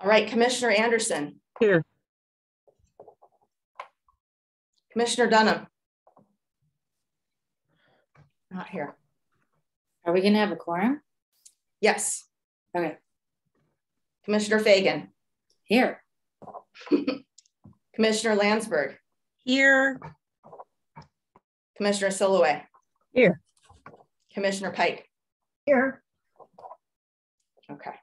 All right, Commissioner Anderson. Here. Commissioner Dunham. Not here. Are we gonna have a quorum? Yes. Okay, Commissioner Fagin. here. Commissioner Lansberg. Here. Commissioner Silloway. Here. Commissioner Pike. Here. Okay.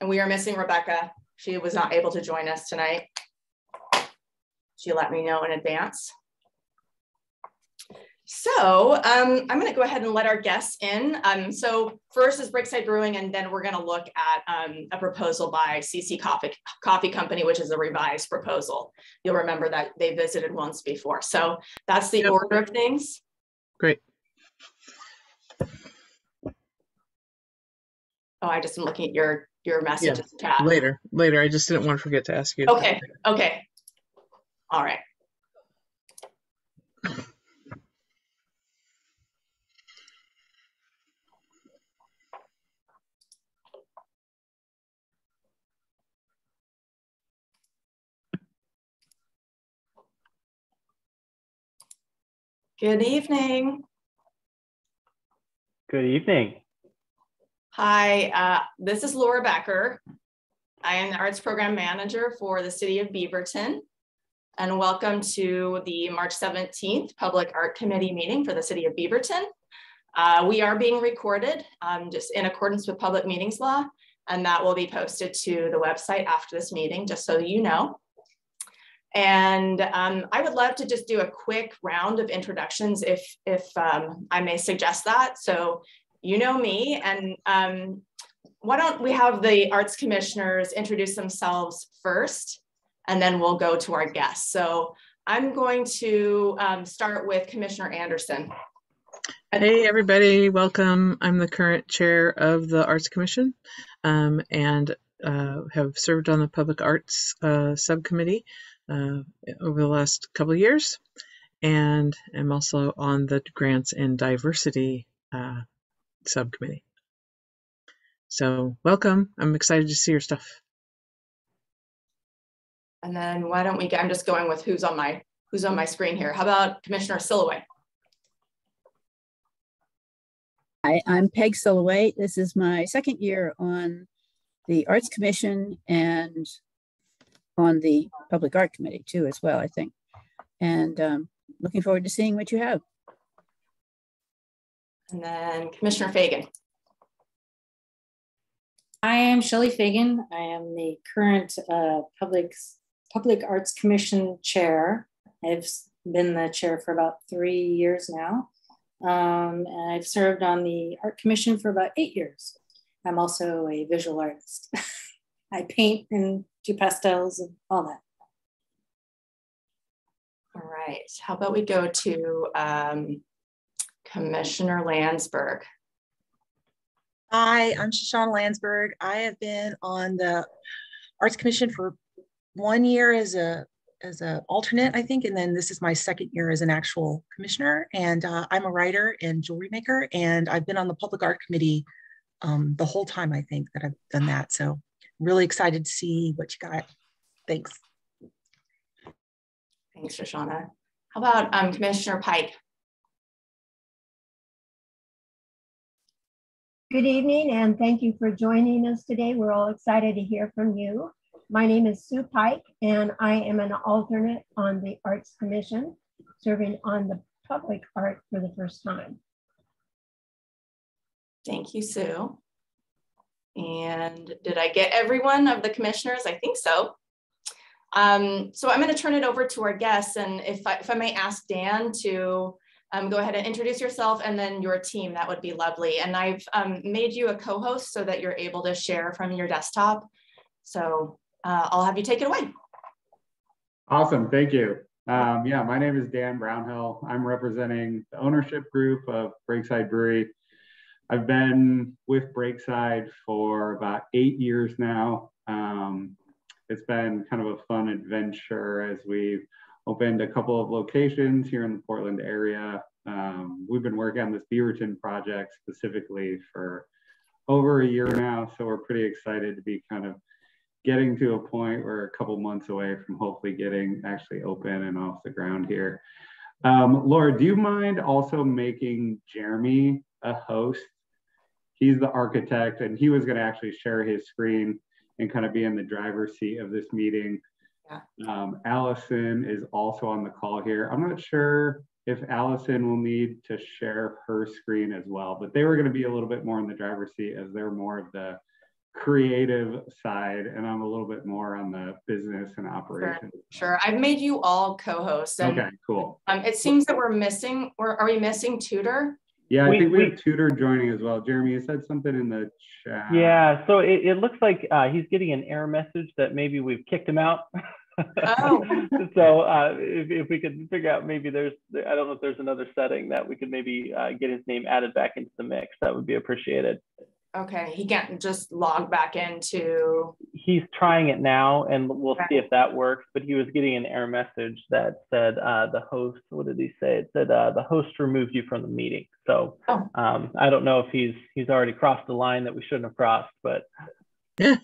And we are missing Rebecca. She was not able to join us tonight. She let me know in advance. So um, I'm going to go ahead and let our guests in. Um, so first is Breakside Brewing, and then we're going to look at um, a proposal by See See Coffee, Coffee Company, which is a revised proposal. You'll remember that they visited once before. So that's the Yep. order of things. Great. Oh, I just am looking at your your messages tab. Later. Later. I just didn't want to forget to ask you. Okay, okay. All right. Good evening. Good evening. Hi, uh, this is Laura Becker. I am the Arts Program Manager for the City of Beaverton. And welcome to the March 17th Public Art Committee meeting for the City of Beaverton. Uh, we are being recorded um, just in accordance with public meetings law, and that will be posted to the website after this meeting, just so you know. And um, I would love to just do a quick round of introductions if, if um, I may suggest that. So you know me, and um, why don't we have the arts commissioners introduce themselves first, and then we'll go to our guests. So I'm going to um, start with Commissioner Anderson. Hey, everybody. Welcome. I'm the current chair of the Arts Commission um, and uh, have served on the Public Arts uh, Subcommittee uh, over the last couple of years. And I'm also on the Grants and Diversity uh, Subcommittee. So, welcome. I'm excited to see your stuff. And then why don't we get, I'm just going with who's on my who's on my screen here. How about Commissioner Silloway? Hi, I'm Peg Silloway. This is my second year on the Arts Commission and on the Public Art Committee too, as well, I think. And um, looking forward to seeing what you have. And then Commissioner Fagin. I am Shelley Fagin. I am the current uh, Public, Public Arts Commission Chair. I've been the chair for about three years now. Um, and I've served on the Art Commission for about eight years. I'm also a visual artist. I paint and do pastels and all that. All right. How about we go to um, Commissioner Lansberg? Hi, I'm Shoshanna Lansberg. I have been on the Arts Commission for one year as a as an alternate, I think, and then this is my second year as an actual commissioner. And uh, I'm a writer and jewelry maker, and I've been on the Public Art Committee um, the whole time. I think that I've done that. So really excited to see what you got. Thanks. Thanks, Shoshanna. How about um, Commissioner Pike? Good evening and thank you for joining us today. We're all excited to hear from you. My name is Sue Pike and I am an alternate on the Arts Commission, serving on the public art for the first time. Thank you, Sue. And did I get everyone of the commissioners? I think so. Um, so I'm going to turn it over to our guests. And if I, if I may ask Dan to um, go ahead and introduce yourself and then your team, that would be lovely. And I've um, made you a co-host so that you're able to share from your desktop. So uh, I'll have you take it away. Awesome, thank you. Um, yeah, my name is Dan Brownhill. I'm representing the ownership group of Breakside Brewery. I've been with Breakside for about eight years now. Um, it's been kind of a fun adventure as we've opened a couple of locations here in the Portland area. Um, we've been working on this Beaverton project specifically for over a year now, so we're pretty excited to be kind of getting to a point we're a couple months away from hopefully getting actually open and off the ground here. Um, Laura, do you mind also making Jeremy a host? He's the architect and he was gonna actually share his screen and kind of be in the driver's seat of this meeting. Yeah. Um, Allison is also on the call here. I'm not sure if Allison will need to share her screen as well, but they were going to be a little bit more in the driver's seat as they're more of the creative side and I'm a little bit more on the business and operations. Sure, I've made you all co-hosts. and, Okay, cool. Um, it seems that we're missing, or are we missing Tudor? Yeah, I We- think we, we- have Tudor joining as well. Jeremy, you said something in the chat. Yeah, so it, it looks like uh, he's getting an error message that maybe we've kicked him out. Oh. so uh, if, if we could figure out maybe there's, I don't know if there's another setting that we could maybe uh, get his name added back into the mix, that would be appreciated. Okay, he can't just log back into, He's trying it now and we'll see if that works, but he was getting an error message that said uh, the host, what did he say? It said uh, the host removed you from the meeting. So Oh. um, I don't know if he's he's already crossed the line that we shouldn't have crossed, but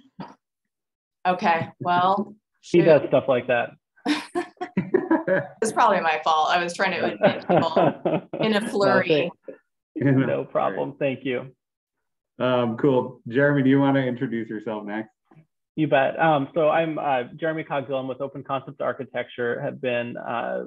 okay, well. He shoot. does stuff like that. It's probably my fault. I was trying to admit people in a flurry. No problem. Thank you. Um, cool. Jeremy, do you want to introduce yourself next? You bet. Um, so I'm uh, Jeremy Cogdill. I'm with Open Concept Architecture. Have been uh,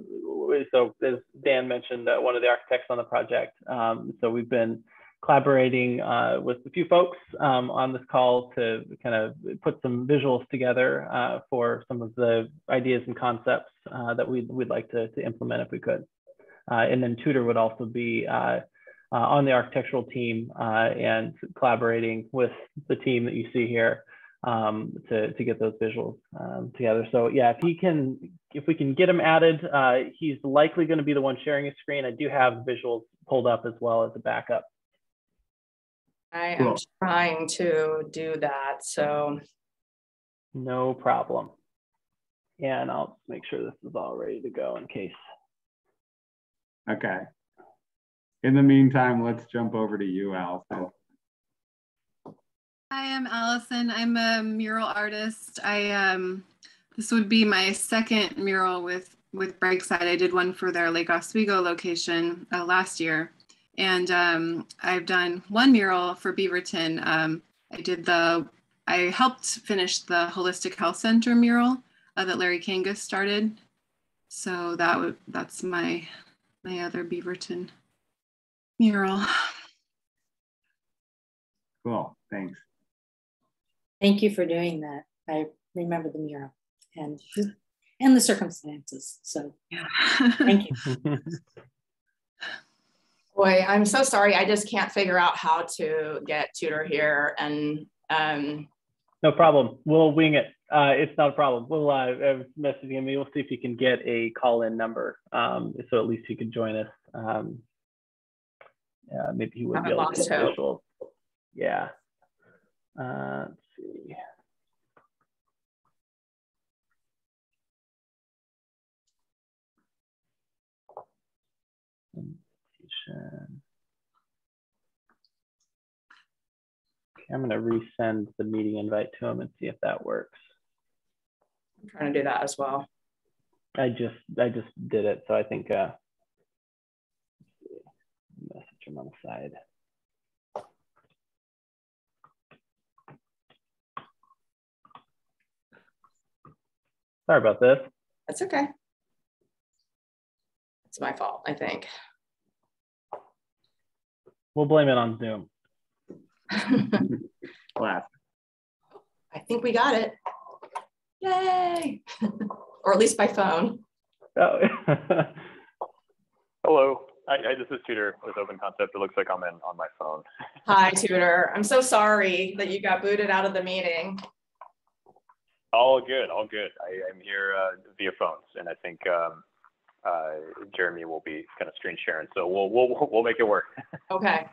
so as Dan mentioned, uh, one of the architects on the project. Um, so we've been collaborating uh, with a few folks um, on this call to kind of put some visuals together uh, for some of the ideas and concepts uh, that we'd, we'd like to, to implement if we could. Uh, and then Tudor would also be uh, uh, on the architectural team and collaborating with the team that you see here um, to, to get those visuals um, together. So yeah, if he can, if we can get him added, he's likely going to be the one sharing his screen. I do have visuals pulled up as well as a backup. I am Cool. trying to do that, so. No problem. Yeah, And I'll make sure this is all ready to go in case. Okay. In the meantime, let's jump over to you, Allison. Hi, I'm Allison. I'm a mural artist. I um, this would be my second mural with with Breakside. I did one for their Lake Oswego location uh, last year, and um, I've done one mural for Beaverton. Um, I did the I helped finish the Holistic Health Center mural uh, that Larry Kangas started. So that would that's my my other Beaverton mural. Cool, thanks. Thank you for doing that. I remember the mural and and the circumstances. So Yeah. thank you. Boy, I'm so sorry. I just can't figure out how to get Tudor here and um, No problem. We'll wing it. Uh, it's not a problem. We'll uh, message him. We'll see if he can get a call-in number, um, so at least he could join us. Um, yeah, maybe he would be able to Yeah. Uh, let's see. Okay, I'm going to resend the meeting invite to him and see if that works. I'm trying to do that as well. I just I just did it, so I think uh, let's see. message him on the side. Sorry about this. That's okay. It's my fault, I think. We'll blame it on Zoom. Class. I think we got it. Yay! or at least by phone. Oh. Hello, I, I, this is Tudor with Open Concept. It looks like I'm in on my phone. Hi, Tudor. I'm so sorry that you got booted out of the meeting. All good, all good. I, I'm here uh, via phones, and I think um, uh, Jeremy will be kind of screen sharing, so we'll we'll we'll make it work. Okay.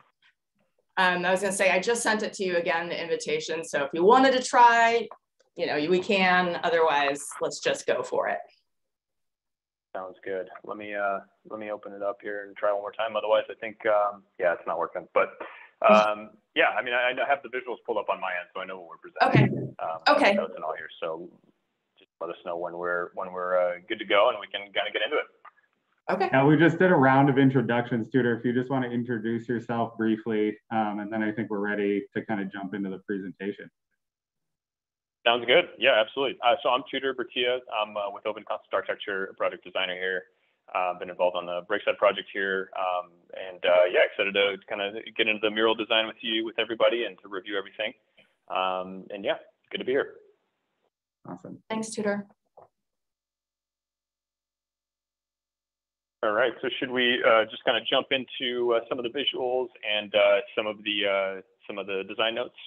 Um, I was gonna say, I just sent it to you again, the invitation. So if you wanted to try, you know, we can, otherwise let's just go for it. Sounds good. Let me uh, let me open it up here and try one more time. Otherwise, I think um, yeah, it's not working. But Um, yeah, I mean, I, I, have the visuals pulled up on my end, so I know what we're presenting. Okay. Um, okay. Notes and all here, so just let us know when we're when we're uh, good to go, and we can kind of get into it. Okay. Yeah, we just did a round of introductions, Tudor. If you just want to introduce yourself briefly, um, and then I think we're ready to kind of jump into the presentation. Sounds good. Yeah, absolutely. Uh, so I'm Tudor Bertea. I'm uh, with Open Concept Architecture, a product designer here. Uh, been involved on the Breakside project here, um, and uh, yeah, excited to kind of get into the mural design with you, with everybody, and to review everything. Um, and yeah, good to be here. Awesome. Thanks, Tudor. All right, so should we uh, just kind of jump into uh, some of the visuals and uh, some of the uh, some of the design notes?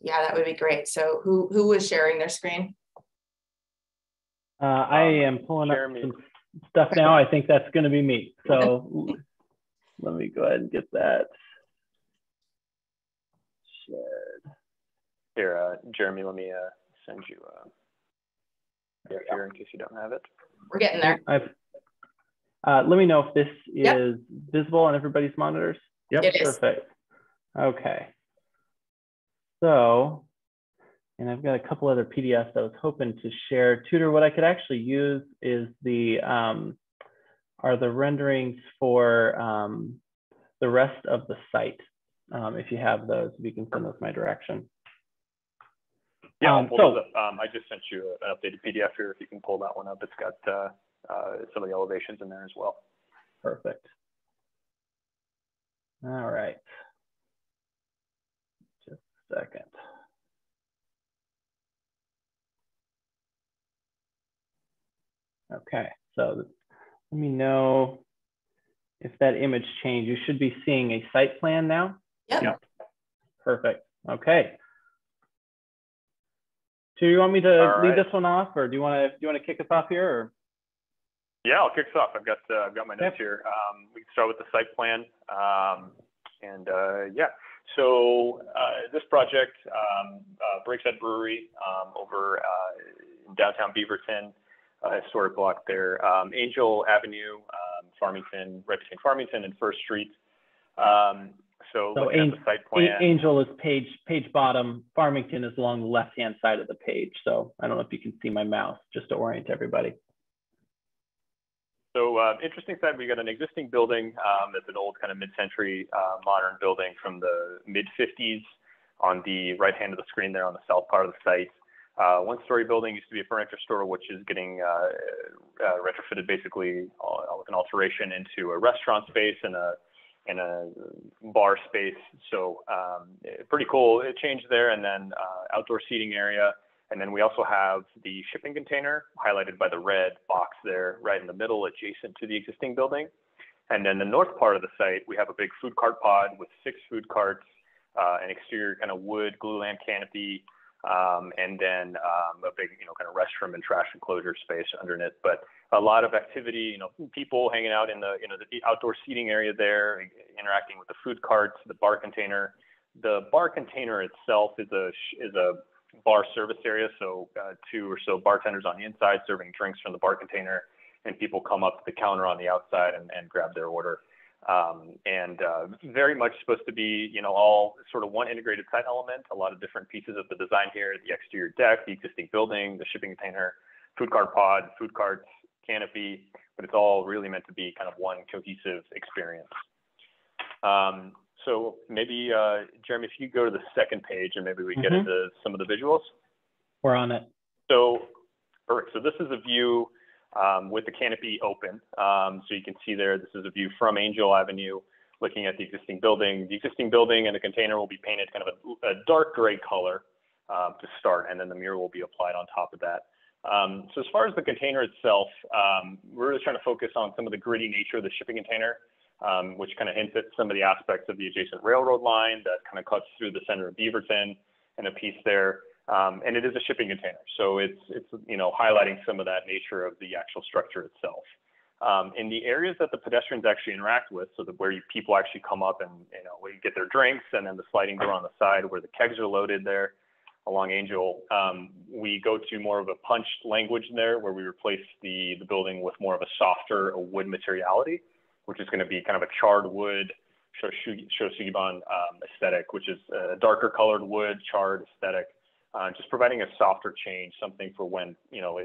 Yeah, that would be great. So who who was sharing their screen? Uh, I am pulling Jeremy. up some stuff now. I think that's going to be me. So let me go ahead and get that shared. Here, uh, Jeremy, let me send you here in case you don't have it. We're getting there. I've uh, let me know if this yep. is visible on everybody's monitors. Yep. It Perfect. Is. Okay. So, and I've got a couple other PDFs I was hoping to share. Tudor, what I could actually use is the, um, are the renderings for um, the rest of the site. Um, if you have those, if you can send those my direction. Yeah, um, so, um, I just sent you an updated PDF here. If you can pull that one up, it's got uh, uh, Uh, some of the elevations in there as well. Perfect. All right. Just a second. Okay, so let me know if that image changed. You should be seeing a site plan now. Yep. yep. Perfect. Okay. Do you want me to All lead right. this one off, or do you want to do you want to kick us off here? Or? Yeah, I'll kick us off. I've got uh, I've got my notes yep. here. Um, we can start with the site plan, um, and uh, yeah. So uh, this project, um, uh, Breakside Brewery, um, over uh, in downtown Beaverton, historic block there, um, Angel Avenue, um, Farmington, right between Farmington and First Street. so, so An- site plan. Angel is page page bottom. Farmington is along the left hand side of the page. So I don't know if you can see my mouse, just to orient everybody. So uh, interesting side, we got an existing building um, that's an old kind of mid-century uh, modern building from the mid-50s on the right hand of the screen there on the south part of the site. Uh, one-story building used to be a furniture store, which is getting uh, uh, retrofitted basically uh, with an alteration into a restaurant space and a and a bar space. So um, pretty cool change there. And then outdoor seating area. And then we also have the shipping container highlighted by the red box there right in the middle adjacent to the existing building. And then the north part of the site, we have a big food cart pod with six food carts, uh, an exterior kind of wood glulam canopy, um, and then um, a big, you know, kind of restroom and trash enclosure space underneath. But a lot of activity, you know, people hanging out in the, you know, the outdoor seating area there, interacting with the food carts, the bar container. The bar container itself is a is a bar service area. So uh, two or so bartenders on the inside serving drinks from the bar container, and people come up to the counter on the outside and, and grab their order. Um, and uh, very much supposed to be, you know, all sort of one integrated site element. A lot of different pieces of the design here: the exterior deck, the existing building, the shipping container, food cart pod, food carts, canopy. But it's all really meant to be kind of one cohesive experience. Um, so maybe, uh, Jeremy, if you go to the second page and maybe we mm-hmm. get into some of the visuals. We're on it. So, perfect. So this is a view um, with the canopy open. Um, so you can see there, this is a view from Angel Avenue looking at the existing building. The existing building and the container will be painted kind of a, a dark gray color um, to start, and then the mirror will be applied on top of that. Um, so as far as the container itself, um, we're really trying to focus on some of the gritty nature of the shipping container um, which kind of hints at some of the aspects of the adjacent railroad line that kind of cuts through the center of Beaverton and a piece there. Um, and it is a shipping container, so it's it's you know highlighting some of that nature of the actual structure itself. Um, in the areas that the pedestrians actually interact with, so that where you, people actually come up and you know get their drinks, and then the sliding door on the side where the kegs are loaded there along Angel, um, we go to more of a punched language there, where we replace the the building with more of a softer wood materiality which is going to be kind of a charred wood Shou Sugi Ban um, aesthetic, which is a darker colored wood, charred aesthetic, uh, just providing a softer change, something for when, you know,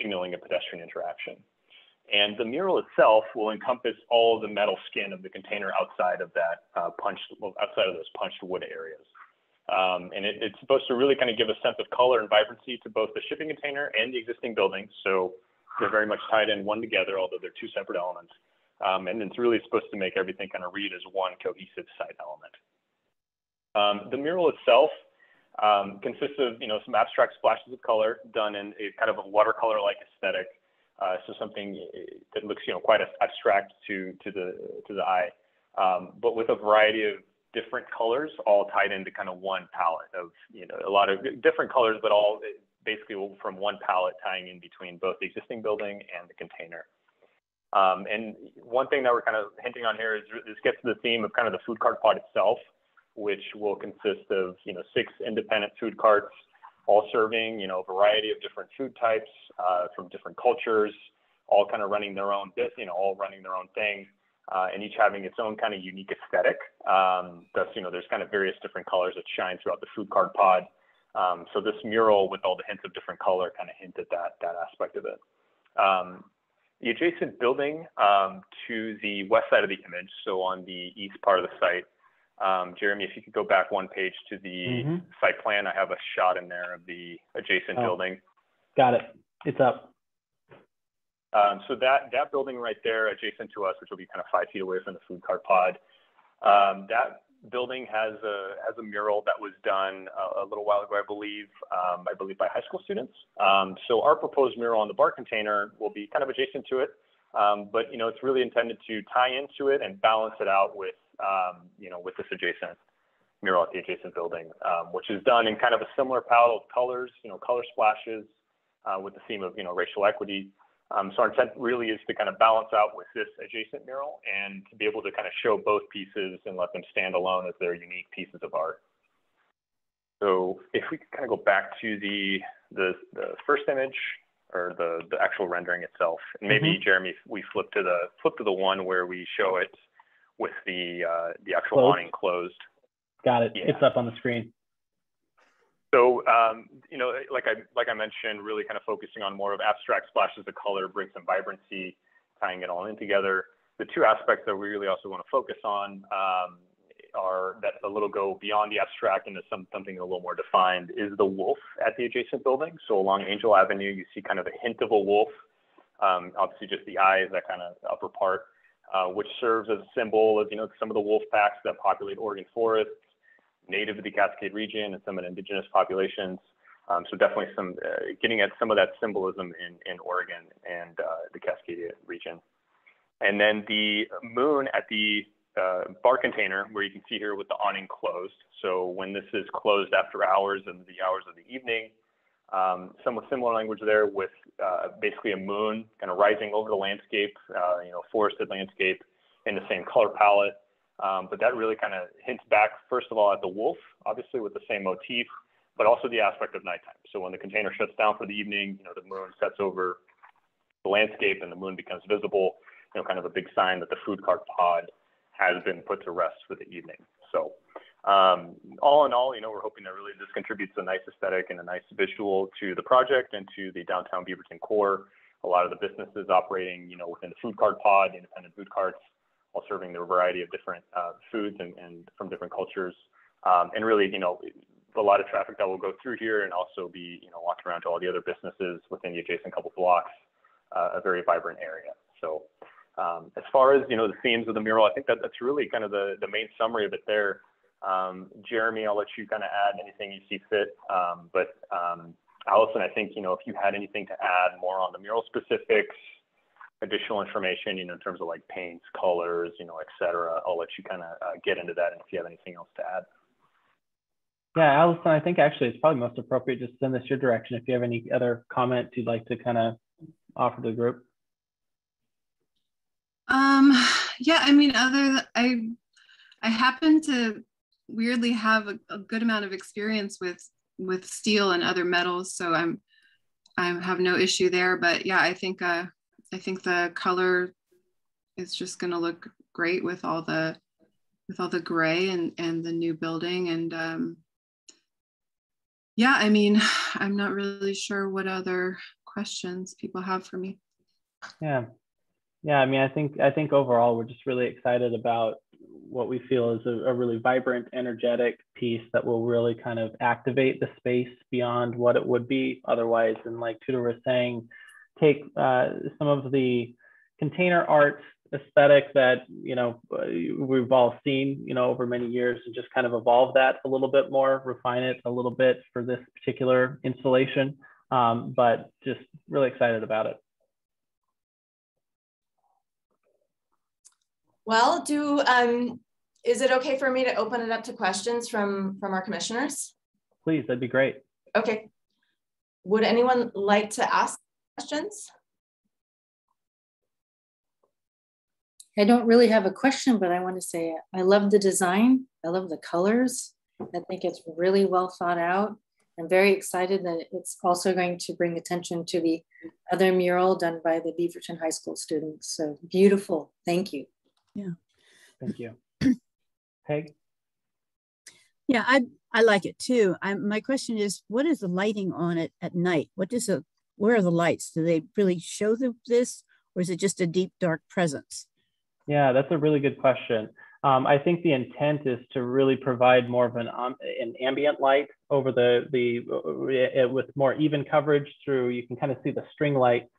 signaling a pedestrian interaction. And the mural itself will encompass all the metal skin of the container outside of that uh, punched, outside of those punched wood areas. Um, and it, it's supposed to really kind of give a sense of color and vibrancy to both the shipping container and the existing building. So they're very much tied in one together, although they're two separate elements. Um, and it's really supposed to make everything kind of read as one cohesive site element. Um, the mural itself um, consists of, you know, some abstract splashes of color done in a kind of a watercolor-like aesthetic. Uh, so something that looks, you know, quite abstract to to the to the eye, um, but with a variety of different colors all tied into kind of one palette of, you know, a lot of different colors, but all basically from one palette tying in between both the existing building and the container. Um, and one thing that we're kind of hinting on here is this gets to the theme of kind of the food cart pod itself, which will consist of, you know, six independent food carts, all serving, you know, a variety of different food types uh, from different cultures, all kind of running their own you know, all running their own thing uh, and each having its own kind of unique aesthetic. Um, thus, you know, there's kind of various different colors that shine throughout the food cart pod. Um, so this mural with all the hints of different color kind of hint at that, that aspect of it. Um, the adjacent building um, to the west side of the image, so on the east part of the site, um, Jeremy, if you could go back one page to the mm -hmm. site plan, I have a shot in there of the adjacent oh, building. Got it. It's up. Um, so that, that building right there adjacent to us, which will be kind of five feet away from the food cart pod, um, that building has a, has a mural that was done a, a little while ago, I believe, um, I believe by high school students. Um, so our proposed mural on the bar container will be kind of adjacent to it, um, but you know, it's really intended to tie into it and balance it out with, um, you know, with this adjacent mural at the adjacent building, which is done in kind of a similar palette of colors, you know, color splashes uh, with the theme of, you know, racial equity. Um, so our intent really is to kind of balance out with this adjacent mural and to be able to kind of show both pieces and let them stand alone as their unique pieces of art. So if we could kind of go back to the, the, the first image or the, the actual rendering itself, and maybe mm -hmm. Jeremy, we flip to the flip to the one where we show it with the uh, the actual closed. awning closed. Got it. Yeah. It's up on the screen. So, um, you know, like I like I mentioned, really kind of focusing on more of abstract splashes of color, bring some vibrancy, tying it all in together. The two aspects that we really also want to focus on um, are that a little go beyond the abstract into some, something a little more defined is the wolf at the adjacent building. So along Angel Avenue, you see kind of a hint of a wolf. Um, obviously, just the eyes, that kind of upper part, uh, which serves as a symbol of you know some of the wolf packs that populate Oregon forests native to the Cascade region and some of the indigenous populations. Um, so definitely some uh, getting at some of that symbolism in, in Oregon and uh, the Cascadia region. And then the moon at the uh, bar container, where you can see here with the awning closed. So when this is closed after hours and the hours of the evening, um, some similar language there with uh, basically a moon kind of rising over the landscape, uh, you know, forested landscape in the same color palette. Um, but that really kind of hints back, first of all, at the wolf, obviously with the same motif, but also the aspect of nighttime. So when the container shuts down for the evening, you know, the moon sets over the landscape and the moon becomes visible, you know, kind of a big sign that the food cart pod has been put to rest for the evening. So um, all in all, you know, we're hoping that really this contributes a nice aesthetic and a nice visual to the project and to the downtown Beaverton core. A lot of the businesses operating, you know, within the food cart pod, independent food carts, while serving the variety of different uh, foods and, and, from different cultures. Um, and really, you know, a lot of traffic that will go through here and also be, you know, walking around to all the other businesses within the adjacent couple blocks, uh, a very vibrant area. So um, as far as, you know, the themes of the mural, I think that that's really kind of the, the main summary of it there. Um, Jeremy, I'll let you kind of add anything you see fit. Um, but um, Allison, I think, you know, if you had anything to add more on the mural specifics, additional information, you know, in terms of like paints, colors, you know, et cetera. I'll let you kind of uh, get into that and if you have anything else to add. Yeah, Allison, I think actually it's probably most appropriate just send this your direction if you have any other comments you'd like to kind of offer to the group. Um, yeah, I mean, other I I happen to weirdly have a, a good amount of experience with with steel and other metals, so I'm I have no issue there. But yeah, I think uh, I think the color is just going to look great with all the with all the gray and and the new building and um, yeah, I mean, I'm not really sure what other questions people have for me. Yeah. Yeah, I mean, I think I think overall we're just really excited about what we feel is a, a, really vibrant, energetic piece that will really kind of activate the space beyond what it would be otherwise. And like Tudor was saying, take uh, some of the container art aesthetic that you know we've all seen you know over many years and just kind of evolve that a little bit more refine it a little bit for this particular installation. Um, but just really excited about it. Well do um, is it okay for me to open it up to questions from from our commissioners? Please that'd be great. Okay. Would anyone like to ask questions I don't really have a question, but I want to say I love the design. I love the colors. I think it's really well thought out. I'm very excited that it's also going to bring attention to the other mural done by the Beaverton High School students. So beautiful. Thank you. Yeah. Thank you. Peg? Yeah, I I like it too. I, my question is, what is the lighting on it at night? What does it? Where are the lights? Do they really show the, this, or is it just a deep dark presence? Yeah, that's a really good question. Um, I think the intent is to really provide more of an, um, an ambient light over the, the uh, with more even coverage through, you can kind of see the string lights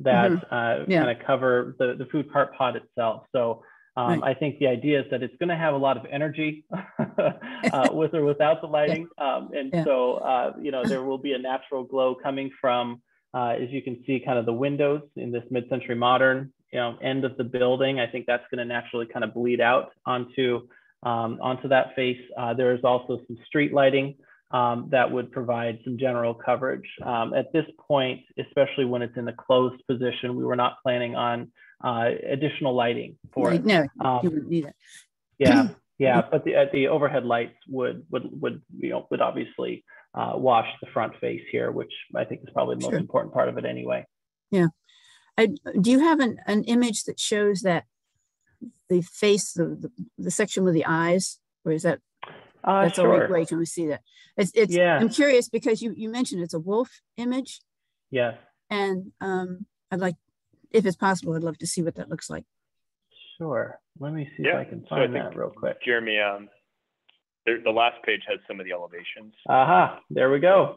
that mm-hmm. uh, yeah. kind of cover the, the food cart pod itself. So um, right. I think the idea is that it's going to have a lot of energy uh, with or without the lighting. Yeah. Um, and yeah. so, uh, you know, there will be a natural glow coming from, uh, as you can see, kind of the windows in this mid-century modern you know, end of the building. I think that's going to naturally kind of bleed out onto um, onto that face. Uh, there is also some street lighting um, that would provide some general coverage. Um, at this point, especially when it's in the closed position, we were not planning on uh, additional lighting for right, it. No, um, you wouldn't need it. Yeah, yeah, but the, the overhead lights would would would you know would obviously uh, wash the front face here, which I think is probably the most sure. important part of it anyway. Yeah. I, do you have an, an image that shows that the face, the, the, the section with the eyes, or is that uh, that's sure. a way can we see that? It's, it's yeah. I'm curious because you you mentioned it's a wolf image. Yes. And um, I'd like, if it's possible, I'd love to see what that looks like. Sure. Let me see yeah. if I can find so I that real quick. Jeremy, um, there, the last page has some of the elevations. Aha, there we go.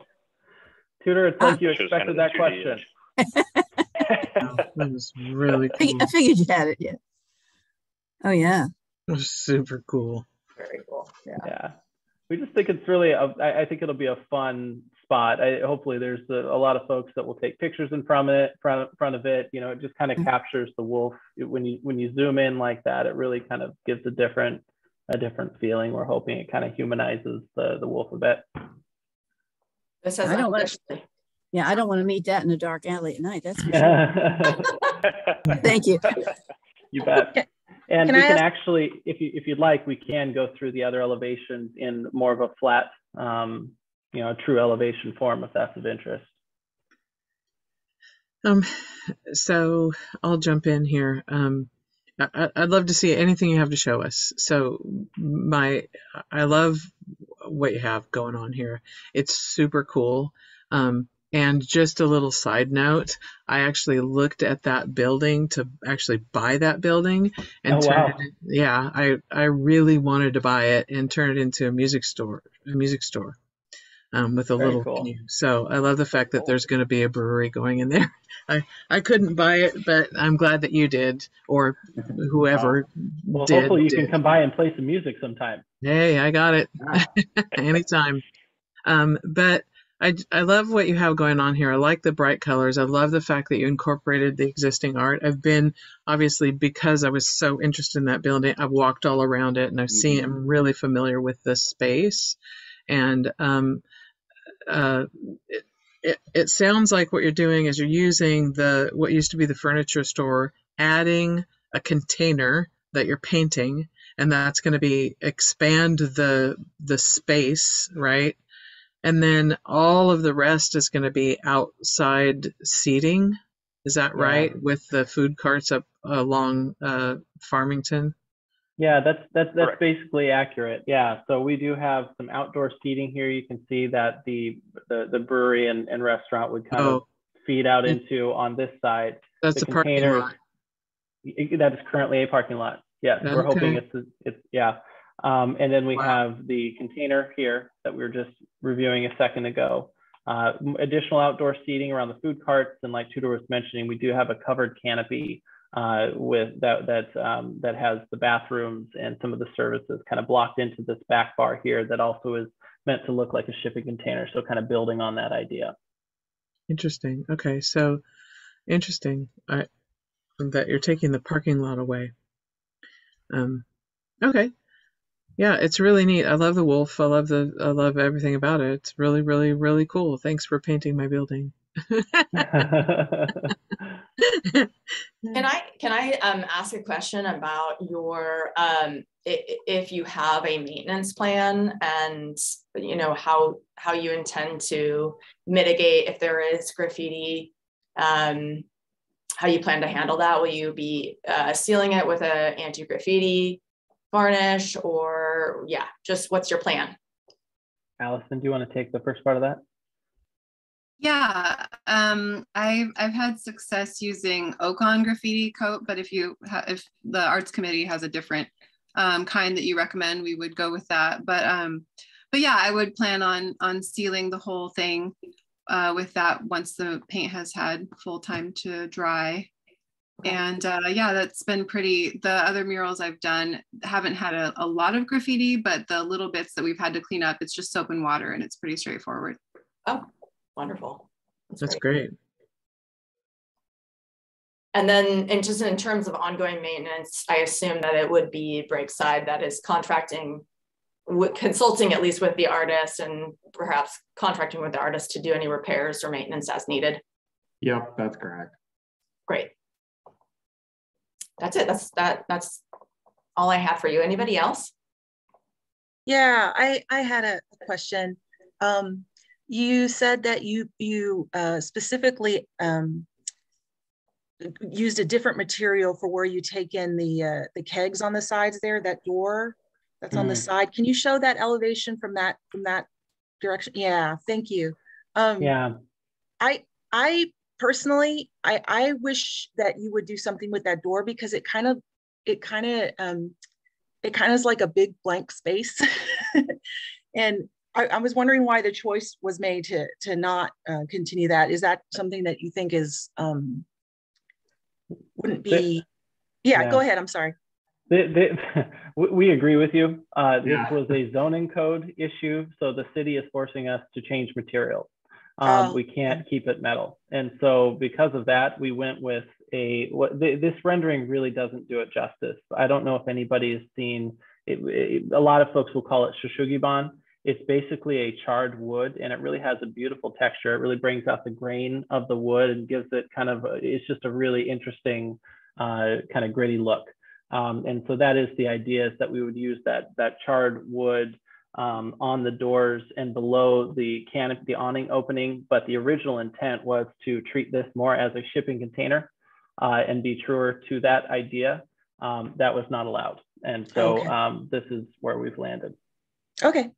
Tudor, it's ah. like you expected that question. that was really cool. I figured you had it, yeah. Oh yeah. It was super cool. Very cool. Yeah. Yeah. We just think it's really, a, I, I think it'll be a fun spot. I, hopefully there's a, a, lot of folks that will take pictures in front of it, front, front of it. You know, it just kind of mm-hmm. captures the wolf. when you, when you zoom in like that, it really kind of gives a different, a different feeling. We're hoping it kind of humanizes the, the wolf a bit. This has I don't want to, yeah, I don't want to meet that in a dark alley at night. That's for sure. Thank you. You bet. And can we I can ask- actually, if you if you'd like, we can go through the other elevations in more of a flat, um, you know, true elevation form if that's of interest. Um, so I'll jump in here. Um, I, would love to see anything you have to show us. So my, I love what you have going on here. It's super cool. Um, and just a little side note, I actually looked at that building to actually buy that building and oh, wow. it. Yeah, I I really wanted to buy it and turn it into a music store, a music store, um, with a Very little cool. So I love the fact that there's going to be a brewery going in there. I I couldn't buy it, but I'm glad that you did, or whoever well, did. hopefully you did. can come by and play some music sometime. Hey, I got it. Anytime. Um, but I, I love what you have going on here. I like the bright colors. I love the fact that you incorporated the existing art. I've been, obviously, because I was so interested in that building, I've walked all around it and I've seen, I'm mm-hmm. really familiar with this space. And um, uh, it, it, it sounds like what you're doing is you're using the what used to be the furniture store, adding a container that you're painting, and that's going to be expand the the space, right? And then all of the rest is going to be outside seating. Is that right? With the food carts up along uh, Farmington? Yeah, that's that's that's Correct. basically accurate. Yeah, so we do have some outdoor seating here. You can see that the the, the brewery and, and restaurant would kind oh. of feed out into on this side. That's the, the container. Lot. That is currently a parking lot. Yes, okay. we're hoping it's it's yeah. Um, and then we wow. have the container here that we were just reviewing a second ago. Uh, additional outdoor seating around the food carts, and like Tudor was mentioning, we do have a covered canopy uh, with that that um, that has the bathrooms and some of the services kind of blocked into this back bar here that also is meant to look like a shipping container. So kind of building on that idea. Interesting. Okay, so interesting. I, that you're taking the parking lot away. Um, okay. Yeah, it's really neat. I love the wolf. I love the I love everything about it. It's really, really, really cool. Thanks for painting my building. Can I can I um, ask a question about your um, if you have a maintenance plan and you know how how you intend to mitigate if there is graffiti um, how you plan to handle that? Will you be uh, sealing it with a anti-graffiti varnish or yeah just what's your plan? Allison do you want to take the first part of that yeah um, I've, I've had success using ocon graffiti coat but if you ha- if the arts committee has a different um, kind that you recommend we would go with that but um, but yeah i would plan on on sealing the whole thing uh, with that once the paint has had full time to dry. And uh, yeah that's been pretty the other murals i've done haven't had a, a, lot of graffiti but the little bits that we've had to clean up it's just soap and water and it's pretty straightforward. Oh wonderful that's, that's great. great. and then and just in terms of ongoing maintenance i assume that it would be breakside that is contracting consulting at least with the artist and perhaps contracting with the artist to do any repairs or maintenance as needed yep that's correct great that's it. That's that. That's all I have for you. Anybody else? Yeah, I I had a question. Um, you said that you you uh, specifically um, used a different material for where you take in the uh, the kegs on the sides there. That door that's mm. on the mm. side. Can you show that elevation from that from that direction? Yeah, thank you. Um, yeah, I I personally, I, I wish that you would do something with that door because it kind of, it kind of, um, it kind of is like a big blank space. and I, I, was wondering why the choice was made to, to not uh, continue that. Is that something that you think is, um, wouldn't be, yeah, yeah. go ahead. I'm sorry. They, they, we agree with you. Uh, this yeah. was a zoning code issue, so the city is forcing us to change materials um, oh. we can't keep it metal. And so because of that, we went with a, what this rendering really doesn't do it justice. I don't know if anybody has seen, it, it, a lot of folks will call it shou sugi ban. It's basically a charred wood and it really has a beautiful texture. It really brings out the grain of the wood and gives it kind of, a, it's just a really interesting uh, kind of gritty look. Um, and so that is the idea is that we would use that, that charred wood um, on the doors and below the canopy, the awning opening, but the original intent was to treat this more as a shipping container uh, and be truer to that idea. Um, that was not allowed. And so okay. um, this is where we've landed. Okay.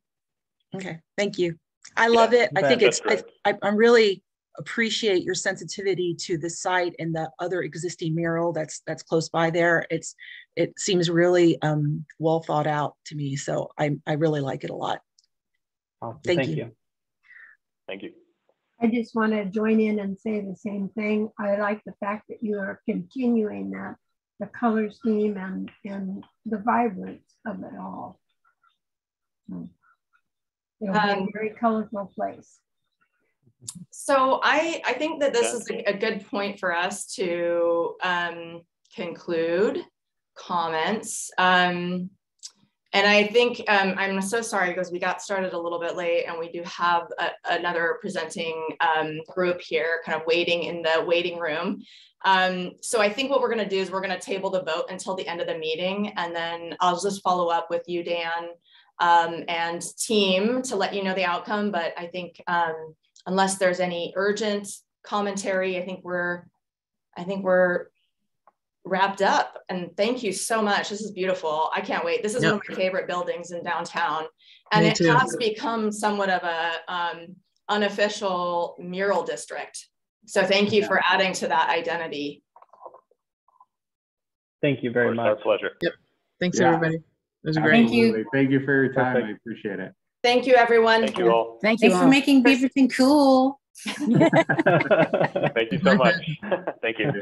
Okay. Thank you. I love yeah, it. I think it's, I, I'm really appreciate your sensitivity to the site and the other existing mural that's that's close by there. It's it seems really um, well thought out to me, so I I really like it a lot. Awesome. Thank, Thank you. you. Thank you. I just want to join in and say the same thing. I like the fact that you are continuing that the color scheme and and the vibrance of it all. It'll um, a very colorful place. So I, I think that this is a, a good point for us to um, conclude comments. Um, and I think um, I'm so sorry because we got started a little bit late and we do have a, another presenting um, group here kind of waiting in the waiting room. Um, so I think what we're gonna do is we're gonna table the vote until the end of the meeting and then I'll just follow up with you, Dan, um, and team to let you know the outcome. But I think um, unless there's any urgent commentary, I think we're, I think we're wrapped up. And thank you so much. This is beautiful. I can't wait. This is yep. one of my favorite buildings in downtown. And Me it too. has become somewhat of a um, unofficial mural district. So thank you for adding to that identity. Thank you very much. Our pleasure. Yep. Thanks, yeah. everybody. It was great. Thank you. Thank you for your time. Perfect. I appreciate it. Thank you, everyone. Thank you all. Thank you Thanks all. for making Beaverton cool. Thank you so much. Thank you.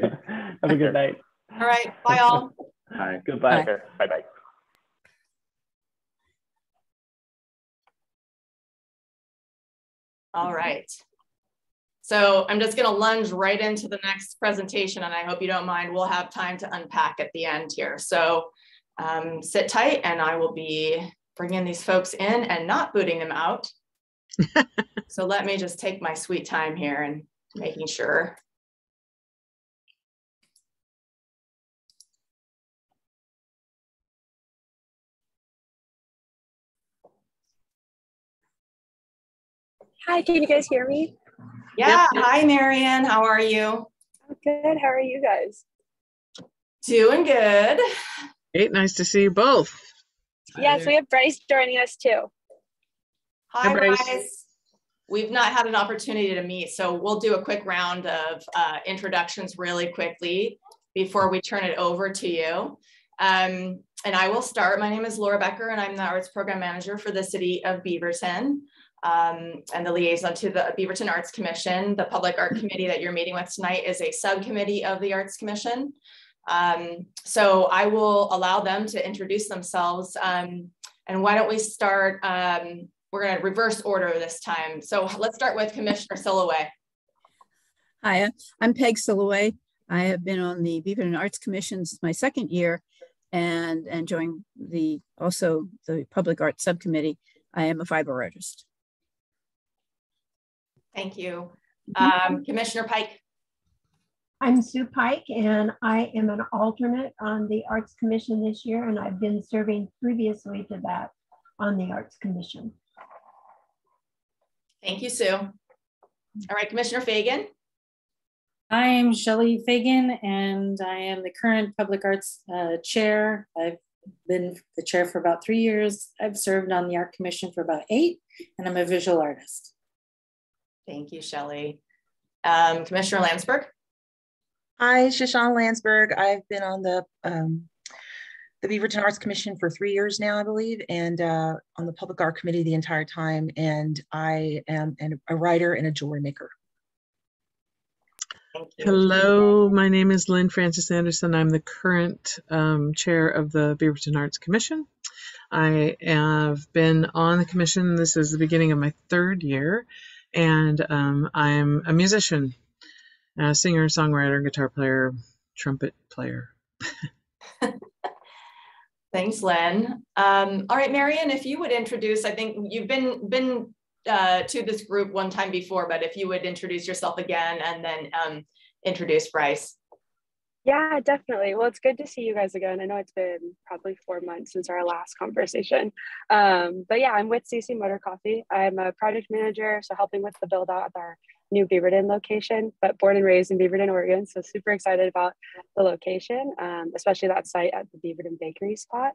Have a good night. All right. Bye, all. Bye. Goodbye. Bye bye. All right. So I'm just going to lunge right into the next presentation, and I hope you don't mind. We'll have time to unpack at the end here. So um, sit tight, and I will be bringing these folks in and not booting them out. so let me just take my sweet time here and making sure. Hi, can you guys hear me? Yeah. Yep. Hi, Marian. How are you? I'm good. How are you guys? Doing good. Great. Nice to see you both. Yes, we have Bryce joining us too. Hi, Hi Bryce. Bryce. We've not had an opportunity to meet, so we'll do a quick round of uh, introductions really quickly before we turn it over to you. Um, and I will start. My name is Laura Becker, and I'm the Arts Program Manager for the City of Beaverton um, and the liaison to the Beaverton Arts Commission. The Public Art Committee that you're meeting with tonight is a subcommittee of the Arts Commission. Um, so I will allow them to introduce themselves. Um, and why don't we start, um, we're gonna reverse order this time. So let's start with Commissioner Silloway. Hi, I'm Peg Silloway. I have been on the Beaverton Arts Commission since my second year and and enjoying the also the Public Art Subcommittee. I am a fiber artist. Thank you. Mm-hmm. Um, Commissioner Pike. I'm Sue Pike, and I am an alternate on the Arts Commission this year, and I've been serving previously to that on the Arts Commission. Thank you, Sue. All right, Commissioner Fagin. I am Shelley Fagin, and I am the current Public Arts uh, Chair. I've been the chair for about three years. I've served on the Art Commission for about eight, and I'm a visual artist. Thank you, Shelley. Um, Commissioner Lansberg. Hi, Shashan Lansberg. I've been on the um, the Beaverton Arts Commission for three years now, I believe, and uh, on the Public Art Committee the entire time. And I am an, a writer and a jewelry maker. Hello, my name is Lynn Frances Anderson. I'm the current um, chair of the Beaverton Arts Commission. I have been on the commission. This is the beginning of my third year, and um, I'm a musician uh, singer, songwriter, guitar player, trumpet player. Thanks, Lynn. Um, all right, Marian, if you would introduce, I think you've been been uh, to this group one time before, but if you would introduce yourself again and then um, introduce Bryce. Yeah, definitely. Well, it's good to see you guys again. I know it's been probably four months since our last conversation. Um, but yeah, I'm with See See Motor Coffee. I'm a project manager, so helping with the build out of our new Beaverton location, but born and raised in Beaverton, Oregon. So super excited about the location, um, especially that site at the Beaverton Bakery spot.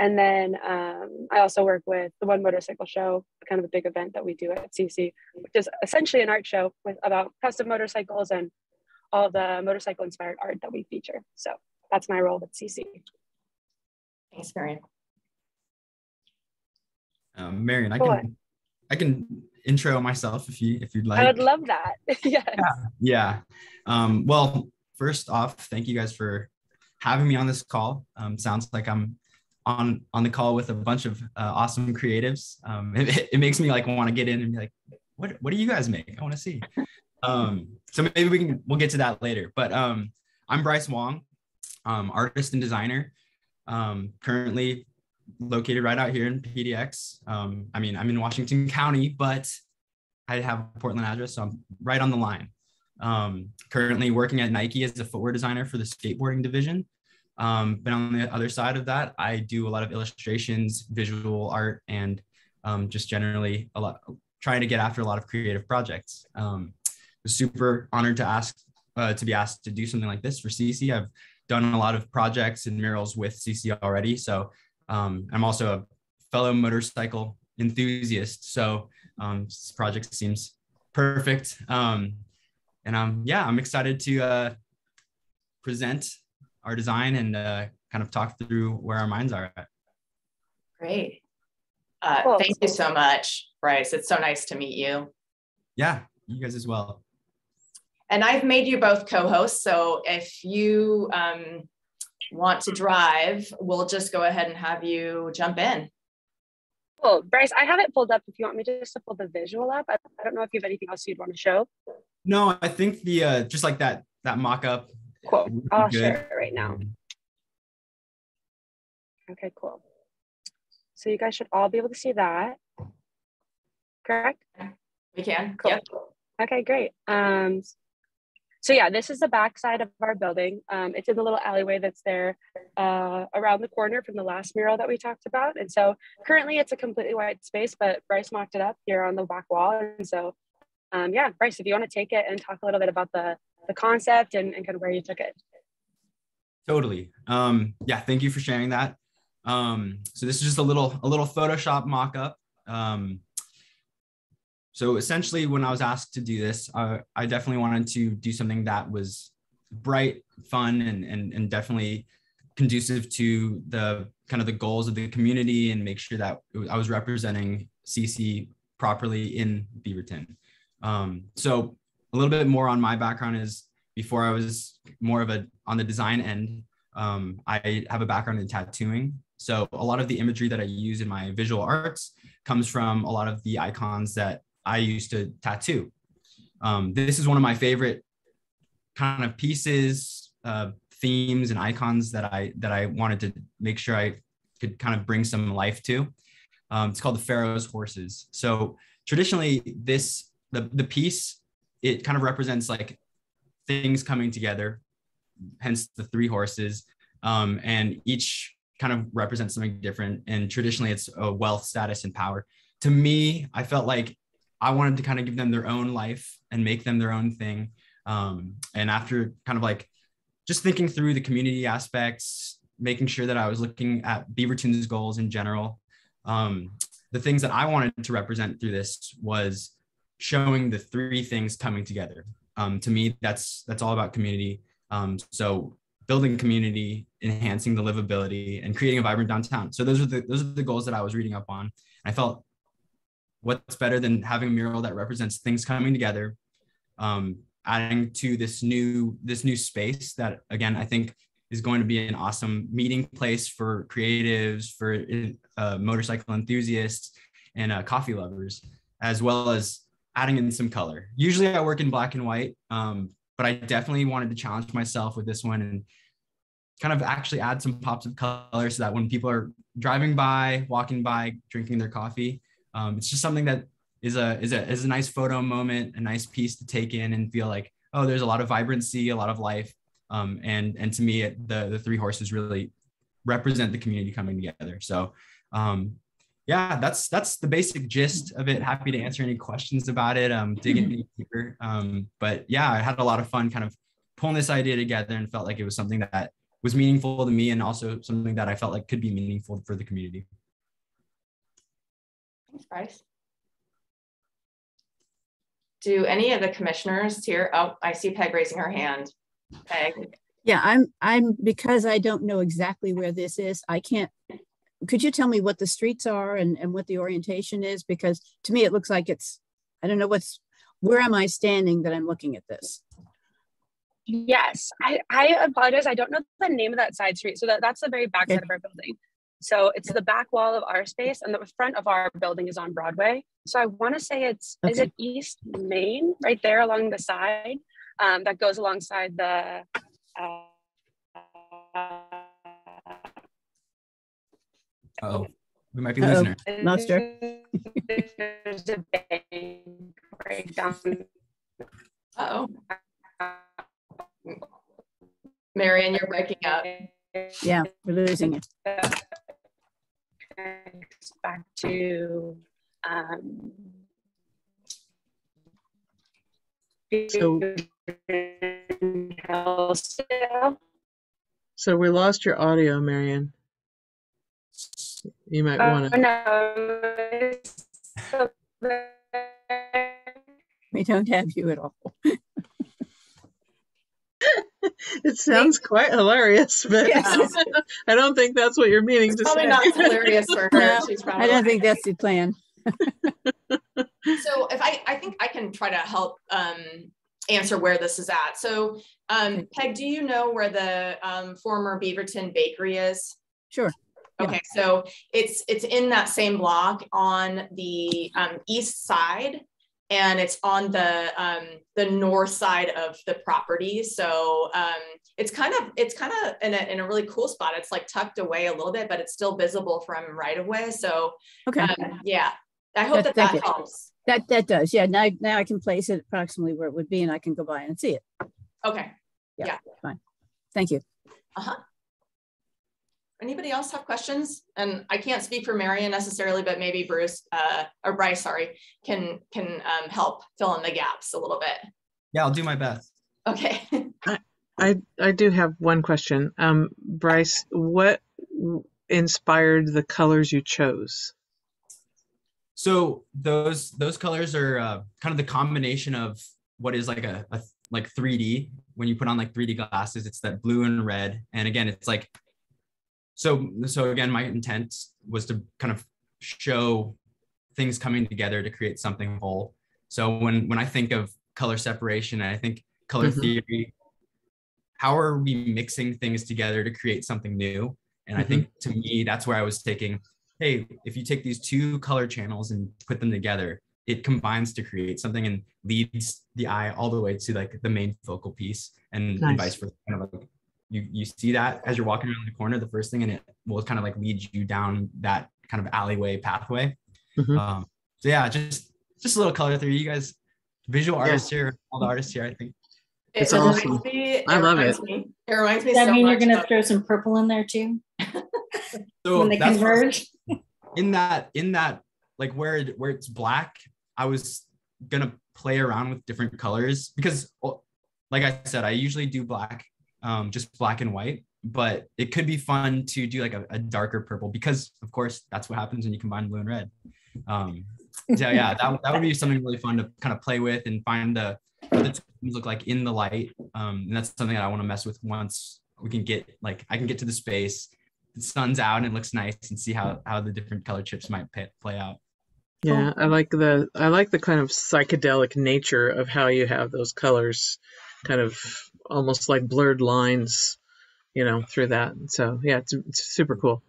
And then um, I also work with the One Motorcycle Show, kind of a big event that we do at See See, which is essentially an art show with about custom motorcycles and all the motorcycle inspired art that we feature. So that's my role with See See. Thanks, Marian. Um, Marian, I can I can intro myself if you if you'd like. I would love that. yes. Yeah. yeah. Um, well, first off, thank you guys for having me on this call. Um, sounds like I'm on on the call with a bunch of uh, awesome creatives. Um, it, it, makes me like want to get in and be like, what what do you guys make? I want to see. Um, so maybe we can we'll get to that later. But um, I'm Bryce Wong, um, artist and designer. Um, currently located right out here in PDX. Um, I mean, I'm in Washington County, but I have a Portland address, so I'm right on the line. Um, currently working at Nike as a footwear designer for the skateboarding division. Um, but on the other side of that, I do a lot of illustrations, visual art, and um, just generally a lot trying to get after a lot of creative projects. Um, super honored to ask uh, to be asked to do something like this for See See. I've done a lot of projects and murals with See See already. So um, I'm also a fellow motorcycle enthusiast. So um, this project seems perfect. Um, and um, yeah, I'm excited to uh, present our design and uh, kind of talk through where our minds are at. Great. Uh, cool. Thank you so much, Bryce. It's so nice to meet you. Yeah, you guys as well. And I've made you both co-hosts. So if you um, want to drive, we'll just go ahead and have you jump in. Cool. Bryce, I have it pulled up if you want me to just to pull the visual up. I, I don't know if you have anything else you'd want to show. No, I think the uh, just like that that mock-up. Cool. I'll good. share it right now. Okay, cool. So you guys should all be able to see that. Correct? We can. Cool. Yep. Okay, great. Um, so yeah, this is the back side of our building. Um, it's in the little alleyway that's there uh, around the corner from the last mural that we talked about. And so currently it's a completely white space, but Bryce mocked it up here on the back wall. And so um, yeah, Bryce, if you want to take it and talk a little bit about the, the concept and, and kind of where you took it. Totally. Um, yeah, thank you for sharing that. Um, so this is just a little a little Photoshop mock-up. Um, so essentially, when I was asked to do this, uh, I definitely wanted to do something that was bright, fun, and, and, and definitely conducive to the kind of the goals of the community and make sure that I was representing See See properly in Beaverton. Um, so a little bit more on my background is before I was more of a on the design end, um, I have a background in tattooing. So a lot of the imagery that I use in my visual arts comes from a lot of the icons that I used to tattoo. Um, this is one of my favorite kind of pieces, uh, themes, and icons that I that I wanted to make sure I could kind of bring some life to. Um, it's called the Pharaoh's horses. So traditionally, this the the piece it kind of represents like things coming together, hence the three horses, um, and each kind of represents something different. And traditionally, it's a wealth, status, and power. To me, I felt like I wanted to kind of give them their own life and make them their own thing. Um, and after kind of like just thinking through the community aspects, making sure that I was looking at Beaverton's goals in general, um, the things that I wanted to represent through this was showing the three things coming together. Um, to me, that's that's all about community. Um, so building community, enhancing the livability, and creating a vibrant downtown. So those are the those are the goals that I was reading up on. I felt what's better than having a mural that represents things coming together um, adding to this new this new space that again i think is going to be an awesome meeting place for creatives for uh, motorcycle enthusiasts and uh, coffee lovers as well as adding in some color. Usually i work in black and white um, but i definitely wanted to challenge myself with this one and kind of actually add some pops of color so that when people are driving by walking by drinking their coffee um, it's just something that is a is a is a nice photo moment, a nice piece to take in and feel like oh, there's a lot of vibrancy, a lot of life, um, and and to me, it, the the three horses really represent the community coming together. So. Um, yeah, that's that's the basic gist of it. Happy to answer any questions about it. Um, dig any deeper. Um, but yeah, I had a lot of fun kind of pulling this idea together and felt like it was something that was meaningful to me and also something that I felt like could be meaningful for the community. Thanks, Bryce. Do any of the commissioners here? Oh, I see Peg raising her hand. Peg. Yeah, I'm I'm because I don't know exactly where this is. I can't could you tell me what the streets are and, and what the orientation is? Because to me it looks like it's I don't know what's where am I standing that I'm looking at this? Yes, I, I apologize. I don't know the name of that side street. So that, that's the very back okay. side of our building. So it's the back wall of our space, and the front of our building is on Broadway. So I want to say it's okay. is it East Main right there along the side um, that goes alongside the. Uh, oh, we might be losing her. Lost her. There's a bank right down. oh. Marian, you're breaking up. Yeah, we're losing it back to um, so, So we lost your audio, Marian. You might Oh, want to. no. So We don't have you at all. It sounds quite hilarious, but Yes. I don't think that's what you're meaning to Probably say. Probably not hilarious for her. She's probably I don't think that's the plan. So if I, I think I can try to help um, answer where this is at. So um, Peg, do you know where the um, former Beaverton Bakery is? Sure. Yeah. Okay, so it's it's in that same block on the um, east side, and it's on the um, the north side of the property. So um, it's kind of it's kind of in a in a really cool spot. It's like tucked away a little bit, but it's still visible from right away. So Okay. um, yeah, I hope That- that that, helps. That that does. Yeah. Now now I can place it approximately where it would be and I can go by and see it. Okay. Yeah. yeah. Fine. Thank you. Anybody else have questions? And I can't speak for Marian necessarily, but maybe Bruce uh, or Bryce, sorry, can can um, help fill in the gaps a little bit. Yeah, I'll do my best. Okay. I I do have one question. Um, Bryce, what inspired the colors you chose? So those those colors are uh, kind of the combination of what is like a, a like 3D. When you put on like 3D glasses, it's that blue and red. And again, it's like so so again, my intent was to kind of show things coming together to create something whole. So when when I think of color separation, and I think color Mhm. theory, how are we mixing things together to create something new? And I Mhm. think to me, that's where I was taking hey, if you take these two color channels and put them together, it combines to create something and leads the eye all the way to like the main focal piece and, and vice versa. Kind of like you you see that as you're walking around the corner, the first thing, and it will kind of like lead you down that kind of alleyway pathway. Mhm. Um, so yeah, just just a little color through You guys, visual artists here, all the artists here, I think. It It's reminds awesome. me- I love it. Me, it reminds me Does that so mean you're gonna of- throw some purple in there too? So When they that's converge? in that in that like where it, where it's black i was gonna play around with different colors because well, like i said i usually do black um, just black and white but it could be fun to do like a, a darker purple because of course that's what happens when you combine blue and red. Um, so yeah that, that would be something really fun to kind of play with and find the what the tones look like in the light. Um, and that's something that i want to mess with once we can get like i can get to the space the sun's out and it looks nice and see how how the different color chips might pay, play out. Yeah, I like the I like the kind of psychedelic nature of how you have those colors, kind of almost like blurred lines, you know, through that. So yeah, it's, it's super cool.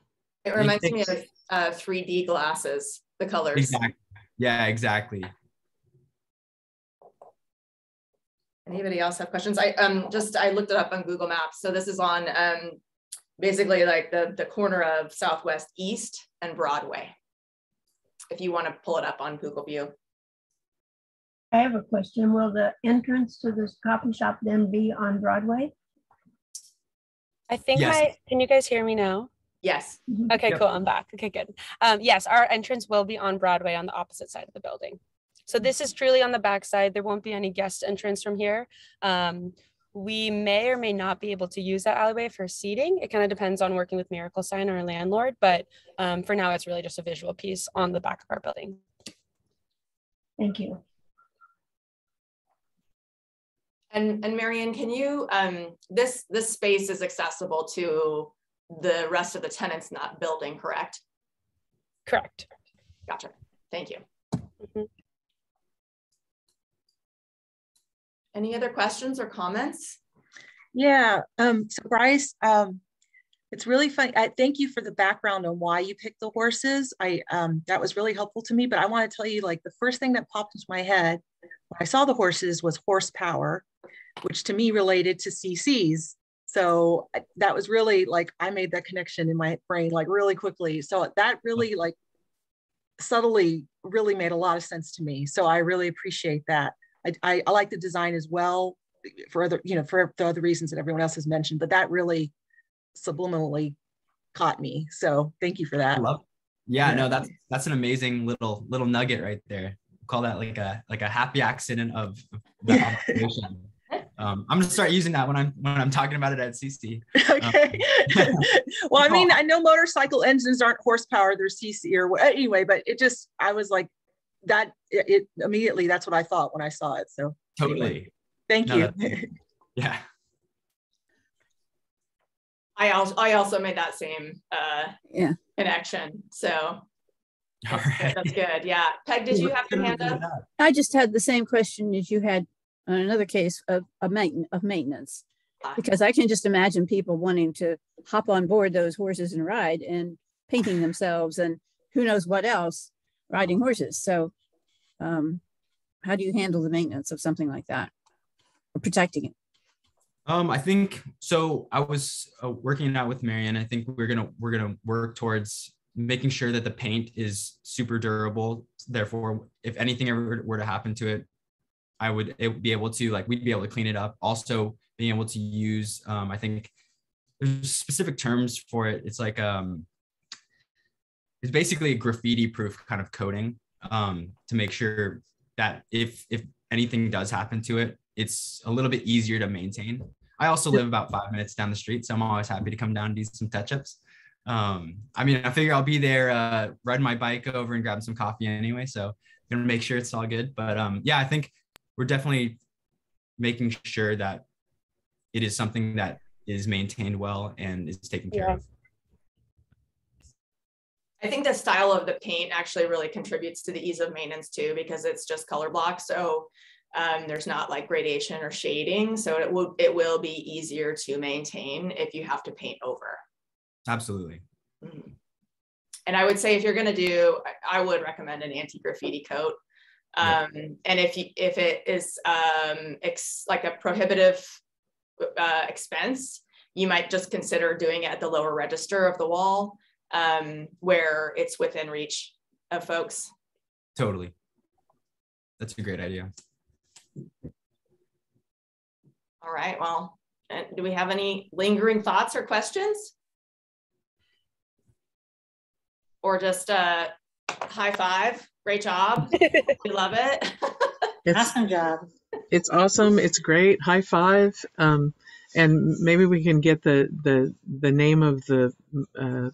It reminds me of uh, 3D glasses, the colors. exactly yeah exactly Anybody else have questions? I um just I looked it up on Google Maps. So this is on um basically like the the corner of Southwest East and Broadway. If you want to pull it up on Google View. I have a question. Will the entrance to this coffee shop then be on Broadway? I think Yes. my, can you guys hear me now? Yes. Okay, Yep. cool. I'm back. Okay, good. Um, yes, our entrance will be on Broadway on the opposite side of the building. So this is truly on the back side. There won't be any guest entrance from here. Um, we may or may not be able to use that alleyway for seating. It kind of depends on working with Miracle Sign, our landlord, but um, for now, it's really just a visual piece on the back of our building. Thank you. And and Marian, can you um this this space is accessible to the rest of the tenants in that building, correct? Correct. Gotcha. Thank you. Mhm. Any other questions or comments? Yeah, um, so Bryce, um, it's really fun. I thank you for the background on why you picked the horses. I um, that was really helpful to me. But I want to tell you, like the first thing that popped into my head when I saw the horses was horsepower, which to me related to CCs. So that was really like I made that connection in my brain like really quickly. So that really mm. like subtly really made a lot of sense to me. So I really appreciate that. I, I, I like the design as well for other, you know, for the other reasons that everyone else has mentioned, but that really subliminally caught me. So thank you for I that. love yeah, Yeah. no that's that's an amazing little little nugget right there call that like a like a happy accident of of the observation Um, I'm gonna start using that when I'm when I'm talking about it at See See. Okay. well, I mean, I know motorcycle engines aren't horsepower; they're CC or wha- anyway. But it just, I was like, that. It, it immediately. That's what I thought when I saw it. So Totally. anyway, thank No, you. that- Yeah. I also I also made that same uh, Yeah. connection. So All that's, right. that's good. Yeah. Peg, did you have your hand up? I just had the same question as you had on another case of, of, main, of maintenance. Ah. Because I can just imagine people wanting to hop on board those horses and ride and painting themselves and who knows what else riding horses. So, um, how do you handle the maintenance of something like that or protecting it? Um, I think so. I was uh, working it out with Marian. I think we're gonna we're gonna work towards making sure that the paint is super durable. Therefore, if anything ever were to happen to it, I would it would be able to like we'd be able to clean it up. Also, being able to use um, I think there's specific terms for it. It's like um, it's basically a graffiti proof kind of coating um, to make sure that if if anything does happen to it, it's a little bit easier to maintain. I also live about five minutes down the street, so I'm always happy to come down and do some touch-ups. Um, I mean, I figure I'll be there, uh, ride my bike over and grab some coffee anyway, so gonna make sure it's all good. But um, yeah, I think we're definitely making sure that it is something that is maintained well and is taken care Yeah. of. I think the style of the paint actually really contributes to the ease of maintenance too, because it's just color block. So um, there's not like gradation or shading. So it will it will be easier to maintain if you have to paint over. Absolutely. Mhm. And I would say if you're going to do, I- I would recommend an anti-graffiti coat. Yeah. Um, and if you, if it is um, ex, like a prohibitive uh, expense, you might just consider doing it at the lower register of the wall um, where it's within reach of folks. Totally. That's a great idea. All right. Well, do we have any lingering thoughts or questions? Or just a high five? Great job. we love it. It's, Awesome job. it's awesome. It's great. High five. Um, and maybe we can get the the the name of the uh,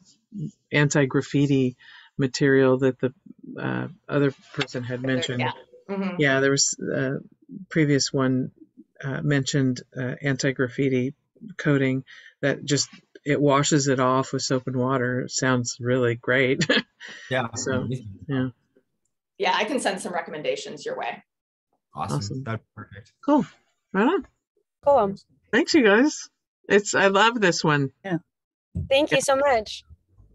anti graffiti material that the uh, other person had mentioned. Yeah. Mhm. Yeah, there was a previous one uh, mentioned uh, anti graffiti coating that just it washes it off with soap and water. It sounds really great. Yeah. So, yeah, Yeah, I can send some recommendations your way. Awesome. Awesome. That's perfect. cool. Right on. Cool. Thanks, you guys. It's I love this one. Yeah. Thank you so much.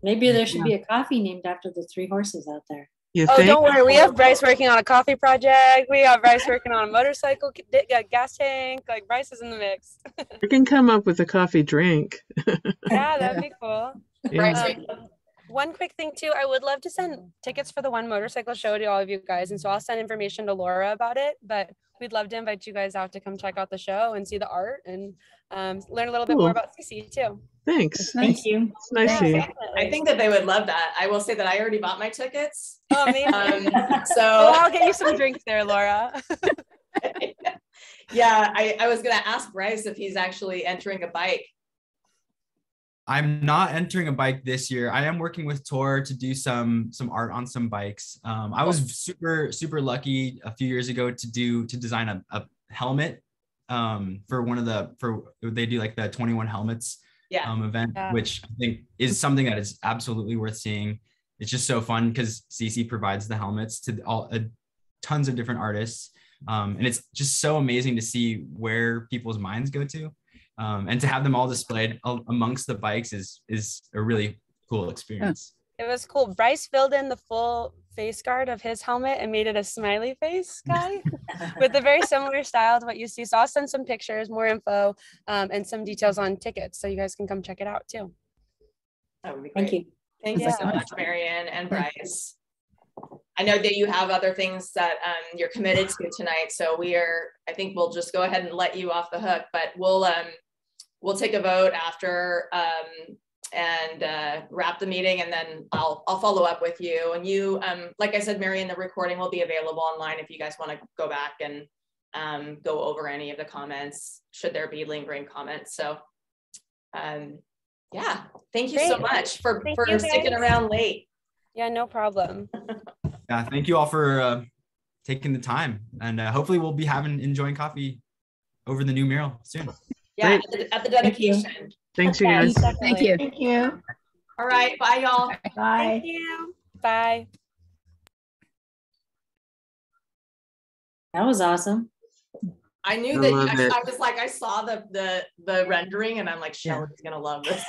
Maybe there should be a coffee named after the three horses out there. You Oh, think? don't worry. We have Bryce working on a coffee project. We have Bryce working on a motorcycle ki- di- uh, gas tank. Like Bryce is in the mix. We can come up with a coffee drink. yeah, that'd be cool. Yeah. Um, one quick thing too, I would love to send tickets for the one motorcycle show to all of you guys, and so I'll send information to Laura about it. But we'd love to invite you guys out to come check out the show and see the art and um, learn a little bit more about See See too. Thanks. Thank you. It's nice Yeah, seeing you. I think that they would love that. I will say that I already bought my tickets. Oh, amazing. Um, well, so I'll get you some drinks there, Laura. yeah, I, I was gonna ask Bryce if he's actually entering a bike. I'm not entering a bike this year. I am working with Thor to do some some art on some bikes. Um, I was super super lucky a few years ago to do to design a, a helmet um, for one of the for they do like the 21 helmets Yeah. um, event, Yeah. which I think is something that is absolutely worth seeing. It's just so fun because See See provides the helmets to all uh, tons of different artists, um, and it's just so amazing to see where people's minds go to, um, and to have them all displayed a- amongst the bikes is is a really cool experience. It was cool. Bryce filled in the full face guard of his helmet and made it a smiley face guy with a very similar style to what you see. So I'll send some pictures, more info, um, and some details on tickets so you guys can come check it out too. That would be great. Thank you. Thank you so much, Marian and Bryce. I know that you have other things that um, you're committed to tonight, so we are. I think we'll just go ahead and let you off the hook, but we'll um, we'll take a vote after um, and uh, wrap the meeting, and then I'll I'll follow up with you. And you, um, like I said, Marian, the recording will be available online if you guys want to go back and um, go over any of the comments, should there be lingering comments. So um, yeah, thank you so much for, Thank for you, sticking guys. around late. Yeah, no problem. Yeah, thank you all for uh, taking the time, and uh, hopefully we'll be having enjoying coffee over the new mural soon. Yeah, at the, at the Thank you. dedication. Thanks, you guys. Thank you. Thank you. All right, bye y'all. Bye. Thank you. Bye. That was awesome. I knew I that love I. I was like, I saw the the the rendering and I'm like, Yeah. Shelley's gonna love this.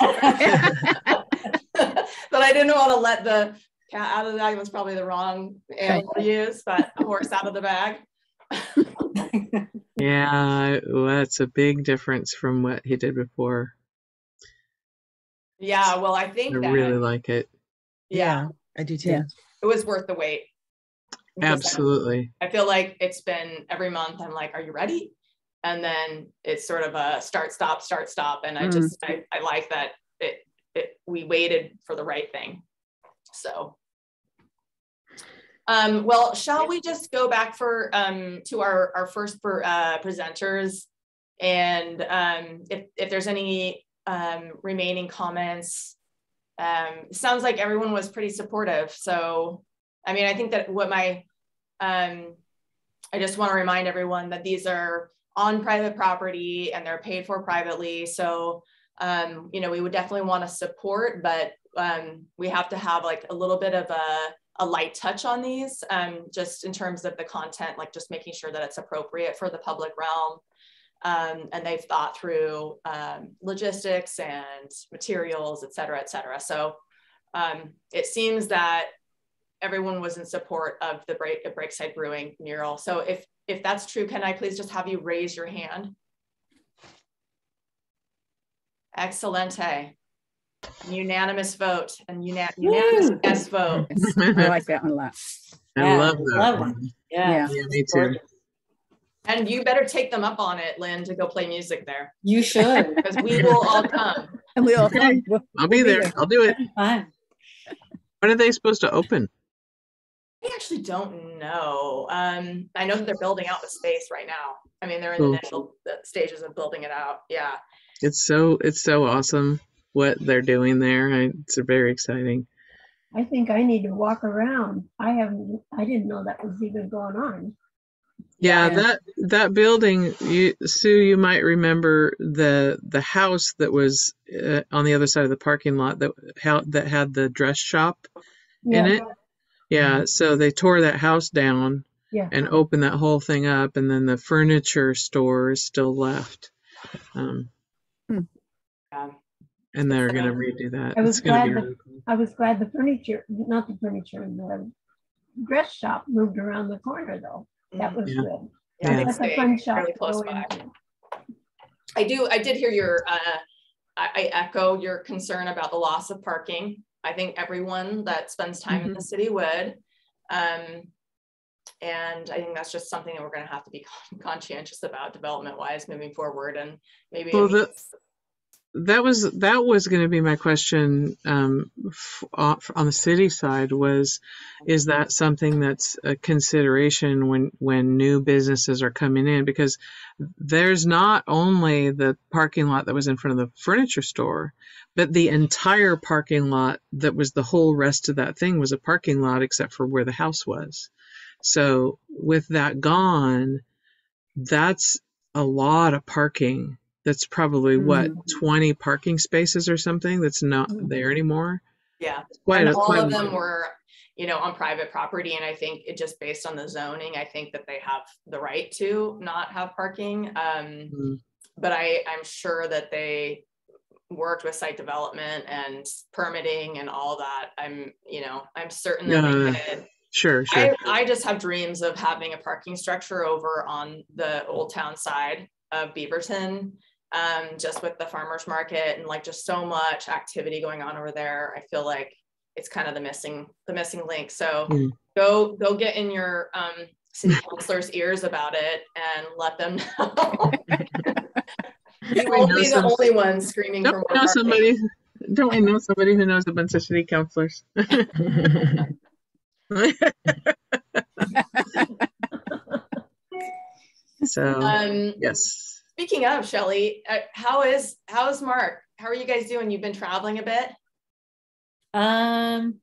but I didn't want to let the cat out of the bag. That's probably the wrong animal to use, but a horse out of the bag. Yeah, well, that's a big difference from what he did before. Yeah, well, I think I that really like it. yeah, I do too. Yeah. it was worth the wait. Because Absolutely. I feel like it's been every month. I'm like, are you ready? And then it's sort of a start, stop, start, stop. And I Mm. just I, I like that it it we waited for the right thing. So um, well, shall we just go back for um to our our first per, uh, presenters, and um, if if there's any um, remaining comments, um, it sounds like everyone was pretty supportive. So, I mean, I think that what my um, I just want to remind everyone that these are on private property and they're paid for privately. So, um, you know, we would definitely want to support, but um, we have to have like a little bit of a a light touch on these, um, just in terms of the content, like just making sure that it's appropriate for the public realm. Um, and they've thought through um, logistics and materials, et cetera, et cetera. So um, it seems that everyone was in support of the break, Breakside Brewing mural. So if if that's true, can I please just have you raise your hand? Excelente. Unanimous vote and una unanimous Woo! yes vote. I like that one a lot. I Yeah, love that love one. Yeah. Yeah. Yeah, me too. And you better take them up on it, Lynn, to go play music there You should. because we will all come. And we all Okay. come. We'll- I'll be We'll be there. there. I'll do it. Fine. When are they supposed to open? I actually don't know. Um, I know that they're building out the space right now. I mean, they're in Cool. the initial uh, stages of building it out. Yeah. It's so it's so awesome what they're doing there. I, it's very exciting. I think I need to walk around. I haven't, I didn't know that was even going on. Yeah, Yeah. that that building, you Sue, you might remember the the house that was uh, on the other side of the parking lot that how that had the dress shop in it. Yeah, it. Yeah, so they tore that house down Yeah. and opened that whole thing up, and then the furniture store is still left. Um, Yeah. And they're So- gonna redo that. I was It's gonna be glad that- really cool. I was glad the furniture, not the furniture, the dress shop moved around the corner though. That was Yeah. good. Yeah, they That's a fun shop fairly to close go by. into. I do, I did hear your, uh, I, I echo your concern about the loss of parking. I think everyone that spends time in the city would. Um, and I think that's just something that we're gonna have to be conscientious about development wise moving forward and maybe. Well, means- That was that was going to be my question um, f- on on the city side was, is that something that's a consideration when when new businesses are coming in because there's not only the parking lot that was in front of the furniture store, but the entire parking lot that was the whole rest of that thing was a parking lot except for where the house was. So with that gone, that's a lot of parking. That's probably what 20 parking spaces or something that's not there anymore. Yeah. Quite and a- all of them were, you know, on private property. And I think it just based on the zoning, I think that they have the right to not have parking. Um, Mm. but I, I'm sure that they worked with site development and permitting and all that. I'm, you know, I'm certain that Yeah, they did. Sure, sure. I, I just have dreams of having a parking structure over on the old town side of Beaverton. Um, just with the farmers market and like just so much activity going on over there. I feel like it's kind of the missing the missing link. So Mm. go go get in your um city councilors ears about it and let them know. you won't be the only one screaming for Don't more know somebody? Don't we know somebody who knows a bunch of city councilors? So Um, yes. Speaking of Shelley, uh, how is how is Mark? How are you guys doing? You've been traveling a bit. Um,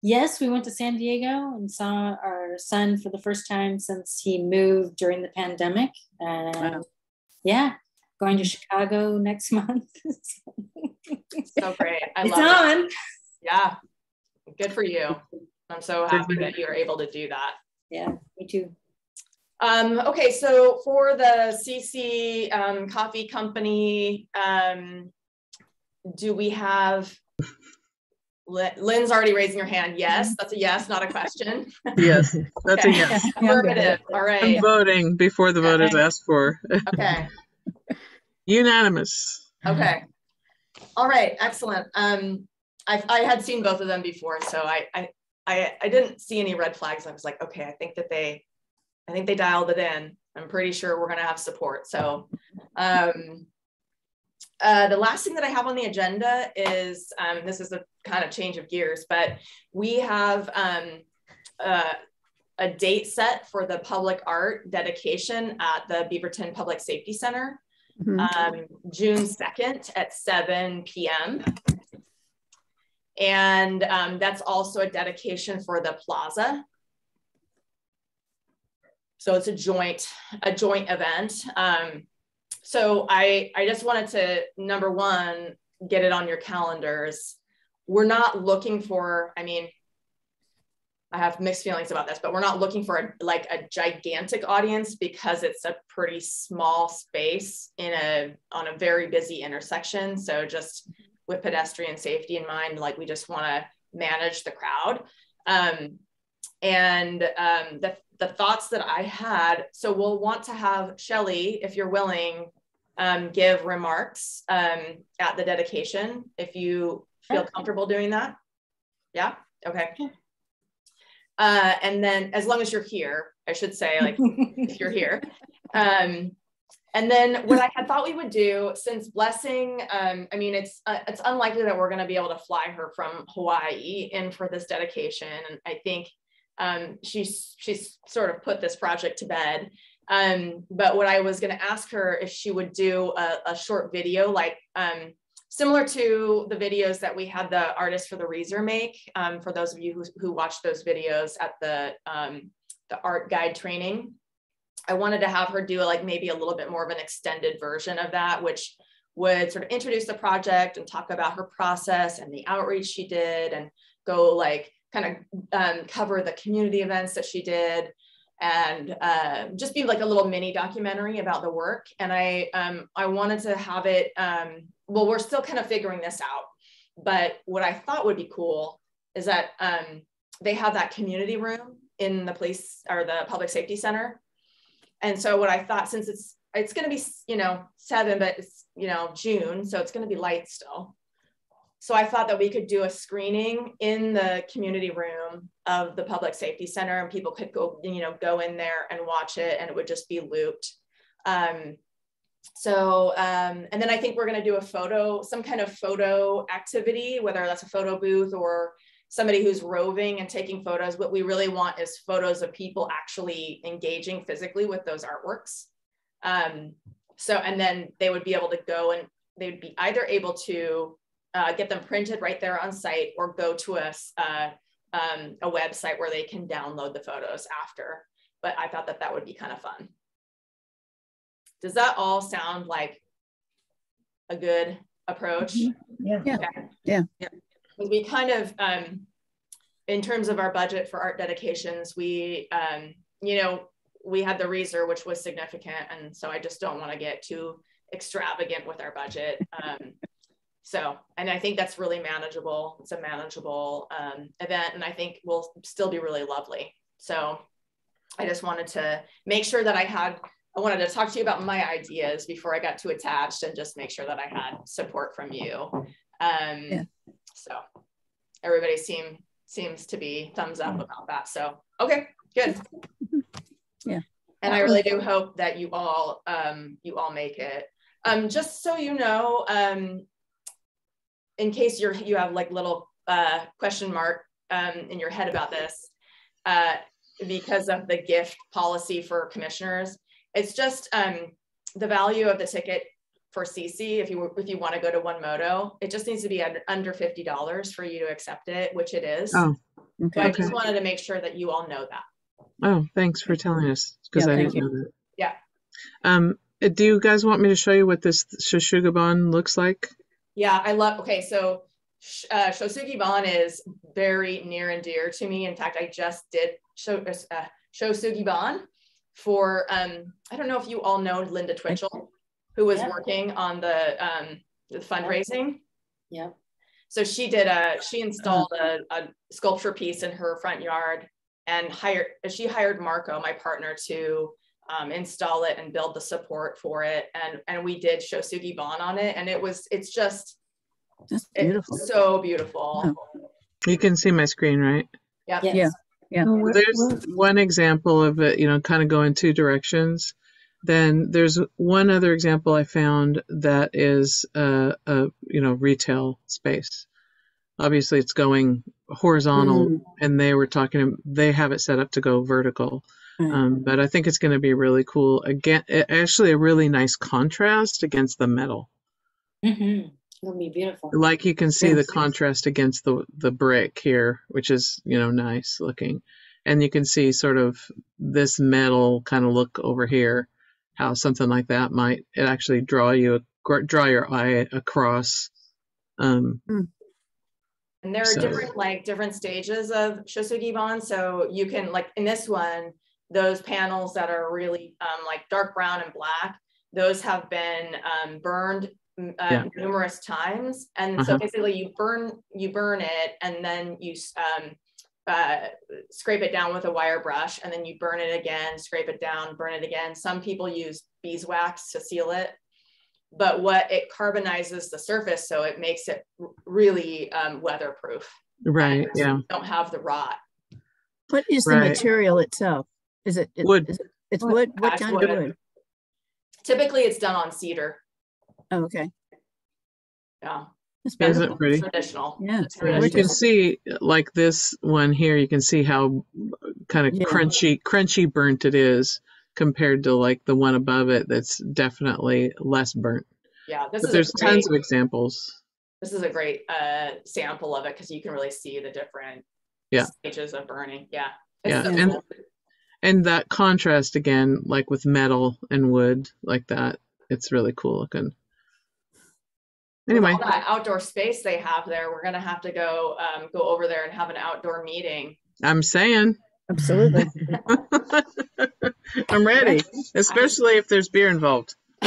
yes, we went to San Diego and saw our son for the first time since he moved during the pandemic. And Wow. yeah, going to Chicago next month. So great. I it's love it. on. Yeah. Good for you. I'm so happy that you're able to do that. Yeah, me too. Um, okay, so for the See See um, Coffee Company, um, do we have? Lynn's already raising her hand. Yes, that's a yes, not a question. Yes, that's a yes. Affirmative. All I'm voting before the vote is asked for. Okay. Unanimous. Okay. All right. Excellent. Um, I I had seen both of them before, so I I I, I didn't see any red flags. I was like, okay, I think that they, I think they dialed it in. I'm pretty sure we're gonna have support. So, um, uh, the last thing that I have on the agenda is um, this is a kind of change of gears, but we have um, uh, a date set for the public art dedication at the Beaverton Public Safety Center Mhm. um, June 2nd at 7 p.m. And um, that's also a dedication for the plaza. So it's a joint, a joint event. Um, so I, I just wanted to, number one, get it on your calendars. We're not looking for, I mean, I have mixed feelings about this, but we're not looking for a, like a gigantic audience because it's a pretty small space in a on a very busy intersection. So just with pedestrian safety in mind, like we just want to manage the crowd. Um, and um, the the thoughts that I had. So we'll want to have Shelley, if you're willing, um, give remarks um, at the dedication if you feel comfortable doing that. Yeah. Okay. Uh, and then as long as you're here, I should say, like if you're here. Um, and then what I had thought we would do, since Blessing, um, I mean, it's uh, it's unlikely that we're going to be able to fly her from Hawaii in for this dedication, and I think um, she's she's sort of put this project to bed. Um, but what I was going to ask her if she would do a, a short video, like um, similar to the videos that we had the artist for the Reser make. Um, for those of you who, who watched those videos at the um, the art guide training, I wanted to have her do like maybe a little bit more of an extended version of that, which would sort of introduce the project and talk about her process and the outreach she did and go like kind of um, cover the community events that she did and uh, just be like a little mini documentary about the work. And I um, I wanted to have it. Um, well, we're still kind of figuring this out, but what I thought would be cool is that um, they have that community room in the police or the public safety center. And so what I thought, since it's it's going to be you know seven, but it's you know June, so it's going to be light still. So I thought that we could do a screening in the community room of the public safety center, and people could go you know go in there and watch it, and it would just be looped. Um, so um, and then I think we're going to do a photo, some kind of photo activity, whether that's a photo booth or somebody who's roving and taking photos. What we really want is photos of people actually engaging physically with those artworks. Um, so, and then they would be able to go and they would be either able to uh, get them printed right there on site or go to a, uh, um, a website where they can download the photos after. But I thought that that would be kind of fun. Does that all sound like a good approach? Yeah. Yeah. Okay. Yeah. Because we kind of, um, in terms of our budget for art dedications, we, um, you know, we had the Reser, which was significant. And so I just don't want to get too extravagant with our budget. Um, so, and I think that's really manageable. It's a manageable um, event, and I think will still be really lovely. So, I just wanted to make sure that I had, I wanted to talk to you about my ideas before I got too attached and just make sure that I had support from you. Um, Yeah. So, everybody seem, seems to be thumbs up about that. So, okay, good. Yeah. And I really do hope that you all, um, you all make it. Um, just so you know, um, in case you're you have like little uh, question mark um, in your head about this, uh, because of the gift policy for commissioners, it's just um, the value of the ticket for See See. If you if you want to go to One Moto, it just needs to be under, under fifty dollars for you to accept it, which it is. Oh, So I okay. just wanted to make sure that you all know that. Oh, thanks for telling us because Yeah, I didn't know that. Yeah. Um, do you guys want me to show you what this shou sugi ban looks like? Yeah, I love. Okay, so uh, Shou Sugi Ban is very near and dear to me. In fact, I just did show uh, Shou Sugi Ban for. Um, I don't know if you all know Linda Twitchell, who was Yeah. working on the um, the fundraising. Yeah. So she did a. She installed a, a sculpture piece in her front yard, and hired. She hired Marco, my partner, to um, install it and build the support for it. And and we did show Shou Sugi Ban on it, and it was. It's just That's it's so beautiful. You can see my screen, right? Yep. Yes. Yeah. Yeah. Well, There's one example of it, you know, kind of going two directions. Then there's one other example I found that is a, a you know retail space. Obviously, it's going horizontal, Mm. and they were talking. They have it set up to go vertical, Right. um, but I think it's going to be really cool. Again, actually, a really nice contrast against the metal. Mm-hmm. It'll be beautiful. Like you can see the Yes. contrast against the the brick here, which is you know nice looking, and you can see sort of this metal kind of look over here, how something like that might it actually draw you draw your eye across. Um, And there are So- different like different stages of Shou Sugi Ban. So you can like in this one, those panels that are really um, like dark brown and black, those have been um, burned mm, uh, Yeah. numerous times. And so Uh-huh. basically you burn you burn it and then you um, uh, scrape it down with a wire brush and then you burn it again, scrape it down, burn it again. Some people use beeswax to seal it. But what it carbonizes the surface, so it makes it really um, weatherproof. right, yeah, Don't have the rot. What is the material itself? Is it? it- Wood. is it- It's Wood. wood? What kind wood. of wood? Typically, it's done on cedar. Oh, okay. Yeah, That's Isn't it pretty? traditional. Yeah, it's Traditional. You can see like this one here. You can see how kind of Yeah. crunchy crunchy burnt it is compared to like the one above it that's definitely less burnt. Yeah, this But is there's great, tons of examples. this is a great uh, sample of it because you can really see the different Yeah. stages of burning. Yeah. It's Yeah, simple. and and that contrast again, like with metal and wood, like that, it's really cool looking. With Anyway, all that outdoor space they have there, we're gonna have to go um, go over there and have an outdoor meeting. I'm saying Absolutely. I'm ready, especially if there's beer involved.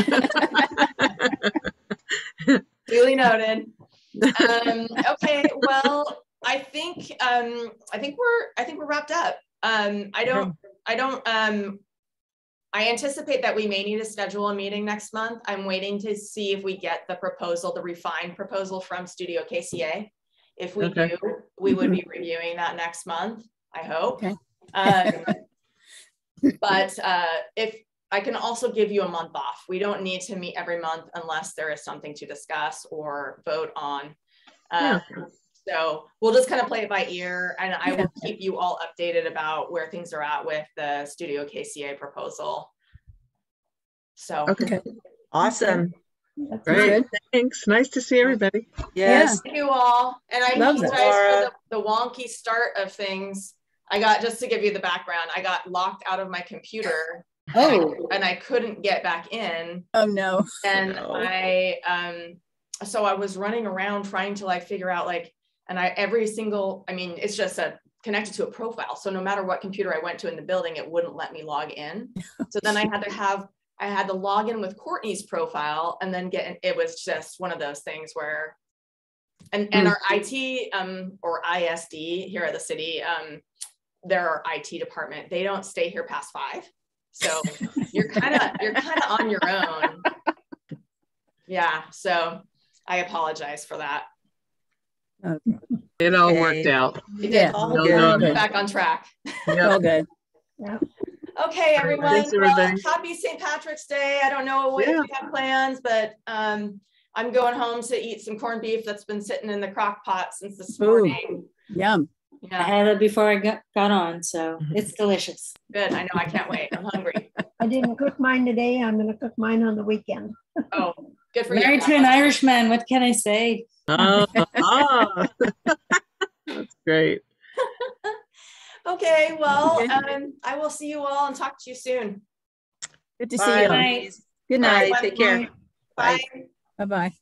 Duly noted. Um, okay, well, I think um, I think we're I think we're wrapped up. Um, I don't I don't um, I anticipate that we may need to schedule a meeting next month. I'm waiting to see if we get the proposal, the refined proposal from Studio KCA. If we Okay. do, we would be reviewing that next month. I hope. Okay. Um, but uh, if I can also give you a month off. We don't need to meet every month unless there is something to discuss or vote on. Um, So we'll just kind of play it by ear and I will keep you all updated about where things are at with the Studio KCA proposal. So Okay, Awesome. That's great. Good. Thanks. Nice to see everybody. Yes. thank you all. And I Love apologize that. for the, the wonky start of things. I got, just to give you the background, I got locked out of my computer Oh, and I couldn't get back in. Oh, no. and no. I um so I was running around trying to like figure out like and I every single I mean it's just a connected to a profile. So no matter what computer I went to in the building it wouldn't let me log in. So then I had to have I had to log in with Courtney's profile and then get in, it was just one of those things where and and our IT um or ISD here at the city um their IT department. They don't stay here past five. So you're kind of you're kind of on your own. Yeah so i apologize for that It all Okay. worked out. It did. Yeah. All Well good. done. Good. back on track Yep. All good. Yeah. okay everyone Thanks, well, everybody. happy st patrick's day i don't know what Yeah. you have plans but um i'm going home to eat some corned beef that's been sitting in the crock pot since this Ooh. morning Yum. Yeah. I had it before I got, got on, so it's delicious. good i know i can't wait i'm hungry I didn't cook mine today. I'm going to cook mine on the weekend. Oh, good for Married you. to an Irishman. What can I say? Oh, ah. That's great. Okay, well, um, I will see you all and talk to you soon. Good to Bye. see you. Night. Good night. Bye. Take care. Bye. Bye bye.